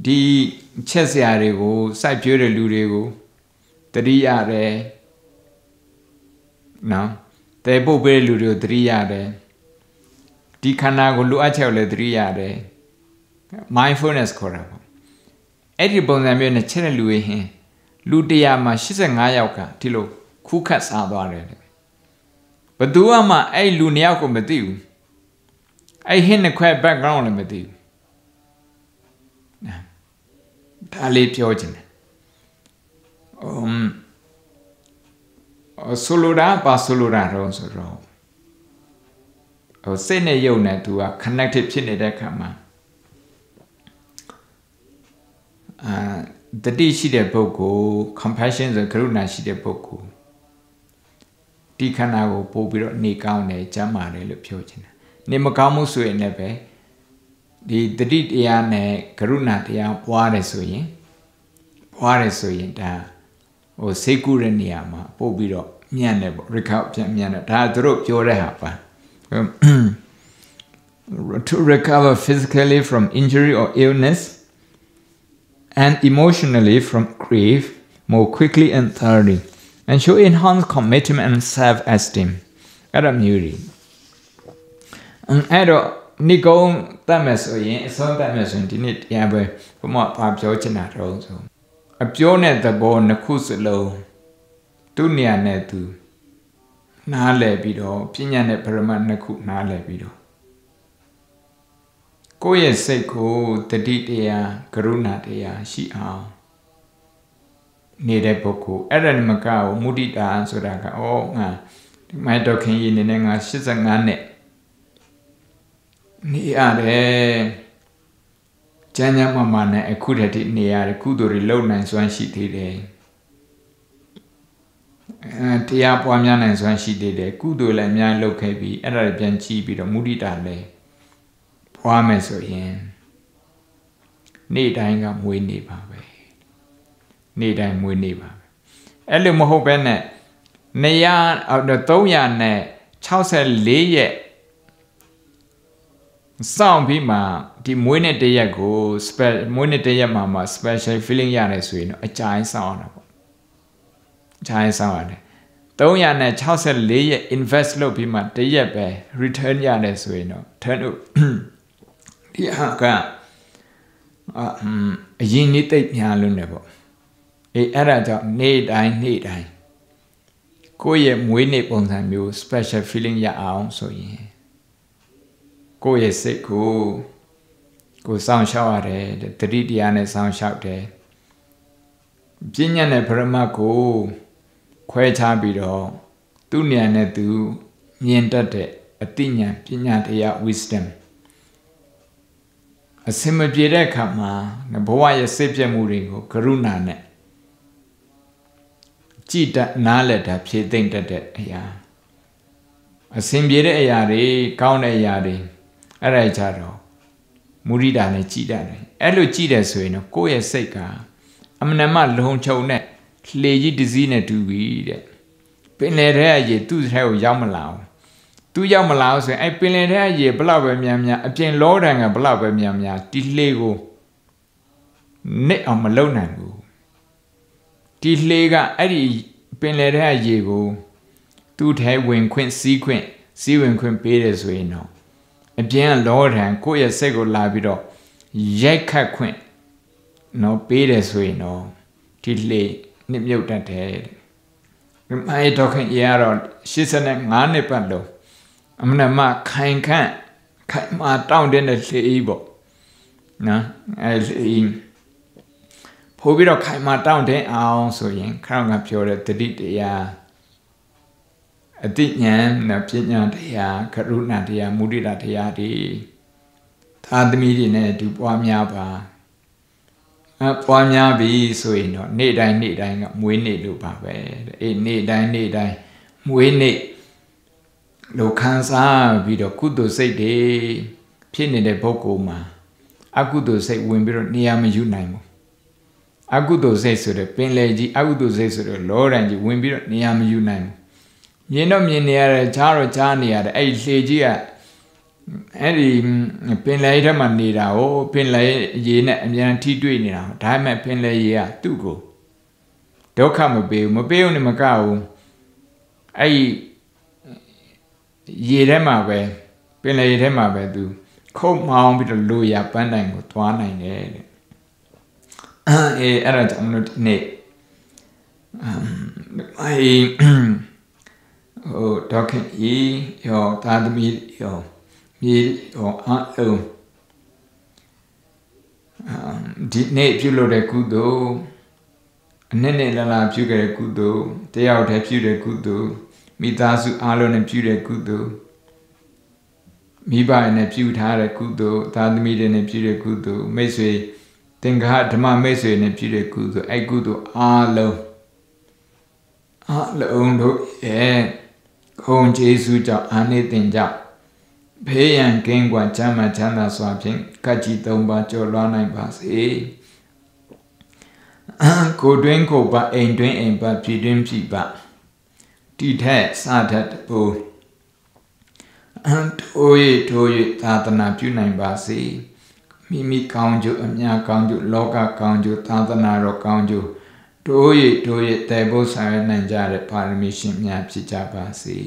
Speaker 1: ဒီချက်စရာတွေကိုစိုက်ပျိုးတဲ့လူတွေကိုတတိရတယ်နော်တဲပုတ်ပေးတဲ့လူတွေကိုတတိရတယ်ဒီခန္ဓာကိုလိုအပ်ချက်ကိုလည်းတတိရတယ် mindfulness ခေါ်တာပေါ့အဲ့ဒီပုံစံမျိုးနဲ့ချက်တဲ့လူတွေဟင်လူ100မှာ85ယောက်ကဒီလိုခုခတ်စားသွားတယ် ဘသူမှအဲ့လူနှစ်ယောက်ကိုမသိဘူးအဲ့ဟင်းနှစ်ခွဲ background လည်းမသိဘူးဒါလေးပြောချင်တယ်အမ်ဆိုလိုတာပါဆိုလိုတာတော့ဆိုတော့ဟိုစိတ်နဲ့ယုံနဲ့ तू က connected ဖြစ်နေတဲ့ခါမှာအာတတိရှိတဲ့ပုဂ္ဂိုလ် compassion ဆိုကရုဏာရှိတဲ့ပုဂ္ဂိုလ် ဒီခန္ဓာကိုပို့ပြီးတော့နေကောင်းတယ်ကျမ်းမာတယ်လို့ပြောချင်တယ်နေမကောင်းမှုဆိုရင်လည်းပဲဒီတတိတရားနဲ့ကရုဏာတရားပွားတယ်ဆိုရင်ပွားတယ်ဆိုရင်ဒါဟိုစိတ်ကူးတဲ့နေရာမှာပို့ပြီးတော့မြန့်တယ်ပေါ့ recover ပြန်မြန့်တယ်ဒါသူတို့ပြောတဲ့ဟာပါ to recover physically from injury or illness and emotionally from grief more quickly and thoroughly and show enhanced commitment and self-esteem အဲ့ဒါမျိုးတွေအဲ့တော့နိကုံးတတ်မယ်ဆိုရင်အဆုံးတတ်မယ်ဆိုရင်ဒီနေ့တရားပဲဘုမဘာပြောချင်တာတော့ဆိုအပြောနဲ့သဘောနှစ်ခုစလုံးသူ့နေရာနဲ့သူနားလည်ပြီးတော့ပညာနဲ့ပရမတ်နှစ်ခုနားလည်ပြီးတော့ကိုယ့်ရဲ့စိတ်ကိုတတိတရားကရုဏာတရားရှိအောင် နေတဲ့ပုဂ္ဂိုလ်အဲ့ဒါမကဘူးမုဒိတာဆိုတာကဩငါဒီမိုက်တော်ခင်ကြီးနေနဲ့ငါ85နှစ်နေရတယ်ကျမ်းကျမ်းမာမာနဲ့အခုတည်းထိနေရတယ်ကုသိုလ်တွေလုပ်နိုင်စွမ်းရှိသေးတယ်အဲတရားပွားများနိုင်စွမ်းရှိသေးတယ်ကုသိုလ်လည်းအများလုပ်ခဲ့ပြီးအဲ့ဒါတွေပြန်ကြည့်ပြီးတော့မုဒိတာလည်းပွားမယ်ဆိုရင်နေ့တိုင်းကမွေးနေပါပဲ နေ့တိုင်းမွေးနေပါပဲအဲ့လိုမဟုတ်ဘဲနဲ့200 300နဲ့64ရက်စောင့်ပြီးမှဒီမွေးနေ့တရက်ကို special မွေးနေ့တရက်မှာမှာ special feeling ရတယ်ဆိုရင်တော့အကြိုင်းစောင့်ရတာပေါ့အကြိုင်းစောင့်ရတယ်364ရက် invest လုပ်ပြီးမှတရက်ပဲ return ရတယ်ဆိုရင်တော့ turn ဒီဟာကအအရင်နေ့တိတ်များလွန်းတယ်ပေါ့ အေးအဲ့ဒါကြောင့်နေ့တိုင်းနေ့တိုင်းကိုယ့်ရဲ့မွေးနေ့ပုံစံမျိုး special feeling ရအောင်ဆိုရင်ကိုယ့်ရဲ့စိတ်ကိုကိုစောင့်ရှောက်ရတယ်တတိတရားနဲ့စောင့်ရှောက်တယ်ပညာနဲ့ပရမတ်ကိုခွဲခြားပြီးတော့သူ့ဉာဏ်နဲ့သူမြင်တတ်တဲ့အသိဉာဏ်ပညာတရား wisdom အစင်မပြေတဲ့အခါမှာဘဝရဲ့စိတ်ပြတ်မှုတွေကိုကရုဏာနဲ့ ကြည်တနားလက်တာဖြည့်သိမ့်တတ်တဲ့အရာအစင်ပြေတဲ့အရာတွေကောင်းတဲ့အရာတွေအဲ့ဒါကြတော့မုရိဒာနဲ့ကြည်တတ်တယ်အဲ့လိုကြည်တယ်ဆိုရင်တော့ကိုယ့်ရဲ့စိတ်ကအမနမလုံခြုံတဲ့လေကြီးတစည်းနဲ့တူပြီတဲ့ပင်လယ်ထဲအရေသူ့ထဲကိုရောက်မလာဘူးသူရောက်မလာဘူးဆိုရင်အဲ့ပင်လယ်ထဲအရေဘလောက်ပဲများများအပြင်လောတန်ကဘလောက်ပဲများများဒီလှေကိုနစ်အောင်မလုံနိုင်ဘူး ဒီလှေကအဲ့ဒီပင်လယ်ထဲအရေကိုသူ့ထဲဝင်ခွင့်စီးခွင့်စီးဝင်ခွင့်ပေးတယ်ဆိုရင်တော့အပြင်ကလောတန်ကိုယ့်ရဲ့စိတ်ကိုလာပြီးတော့ရိုက်ခတ်ခွင့်နော်ပေးတယ်ဆိုရင်တော့ဒီလှေနစ်မြုပ်တတ်တယ်မိုင်တော့ခင်ရတော့85နှစ်ပတ်လုံးအမနမခိုင်ခန့်ခိုင်မာတောင့်တဲ့လှေကြီးပေါ့နော်အဲလှေ ပို့ပြီးတော့ခိုင်မာတောင့်တဲ့အောင်ဆိုရင်ခရောင်ကပြောတဲ့တတိတရားအတိညာနဲ့ပညာတရားကရုဏာတရားမုဒိတာတရားတွေသာသမီတွေနဲ့အတူပွားများပါအပွားများပြီဆိုရင်တော့နေ့တိုင်းနေ့တိုင်းကမွေးနေ့လို့ပါပဲအေးနေ့တိုင်းနေ့တိုင်းမွေးနေ့လို့ခံစားပြီးတော့ကုသိုလ်စိတ်တွေဖြစ်နေတဲ့ပုဂ္ဂိုလ်မှာအကုသိုလ်စိတ်ဝင်ပြီးတော့နေရာမယူနိုင်ဘူး အကုသိုလ်စိတ်ဆိုတဲ့ပင်လေကြီးအကုသိုလ်စိတ်ဆိုတဲ့လောရန်ကြီးဝင်ပြီးတော့နေရာမယူနိုင်ဘူးမြင်တော့မြင်နေရတယ်ကြားတော့ကြားနေရတယ်အဲ့ဒီလှေကြီးကအဲ့ဒီပင်လယ်ထဲမှာနေတာဟိုပင်လယ်ရေနဲ့အများထိတွေ့နေတာဒါပေမဲ့ပင်လယ်ရေကသူ့ကိုဒုက္ခမပေးဘူးမပေးဘူးနေမကဘူးအဲ့ဒီရေထဲမှာပဲပင်လယ်ရေထဲမှာပဲသူခုတ်မောင်းပြီးတော့လူရပန်းတိုင်ကိုသွားနိုင်တယ်တဲ့ အေးအဲ့ဒါကြောင့်မလို့ဒီနေ့အဲဟိုဒေါခင်ဤရောသာသမီရောမြေရောအလုံးဒီနေ့ပြုလုပ်တဲ့ကုသိုလ်အနှစ်နဲ့လလာပြုခဲ့တဲ့ကုသိုလ်တယောက်တည်းပြုတဲ့ကုသိုလ်မိသားစုအားလုံးနဲ့ပြုတဲ့ကုသိုလ်မိဘနဲ့ပြုထားတဲ့ကုသိုလ်သာသမီတွေနဲ့ပြုတဲ့ကုသိုလ်မိတ်ဆွေ သင်္ဃဓမ္မမိတ်ဆွေနဲ့ပြုတဲ့ကုသိုလ်အဲ့ကုသိုလ်အားလုံးအားလုံးတို့ရဲ့ခုံကျေးဇူးကြောင့်အာနိသင်ကြောင့်ဘေးရန်ကင်းကွာချမ်းသာချမ်းသာစွာဖြင့်ကတ်ကြီးသုံးပါးကျော်လွှားနိုင်ပါစေကိုတွင်ကိုပါအိမ်တွင်အိမ်ပါပြည်တွင်ပြည်ပါတိထက်စထက်ဘိုးအန်တိုးရတိုးရသာသနာပြုနိုင်ပါစေ မိမိကောင်းကျိုးအများကောင်းကျိုးလောကကောင်းကျိုးသာသနာတော်ကောင်းကျိုးတိုးရတိုးရတည်ဖို့ဆောင်ရနိုင်ကြတဲ့ပါရမီရှင်များဖြစ်ကြပါစေ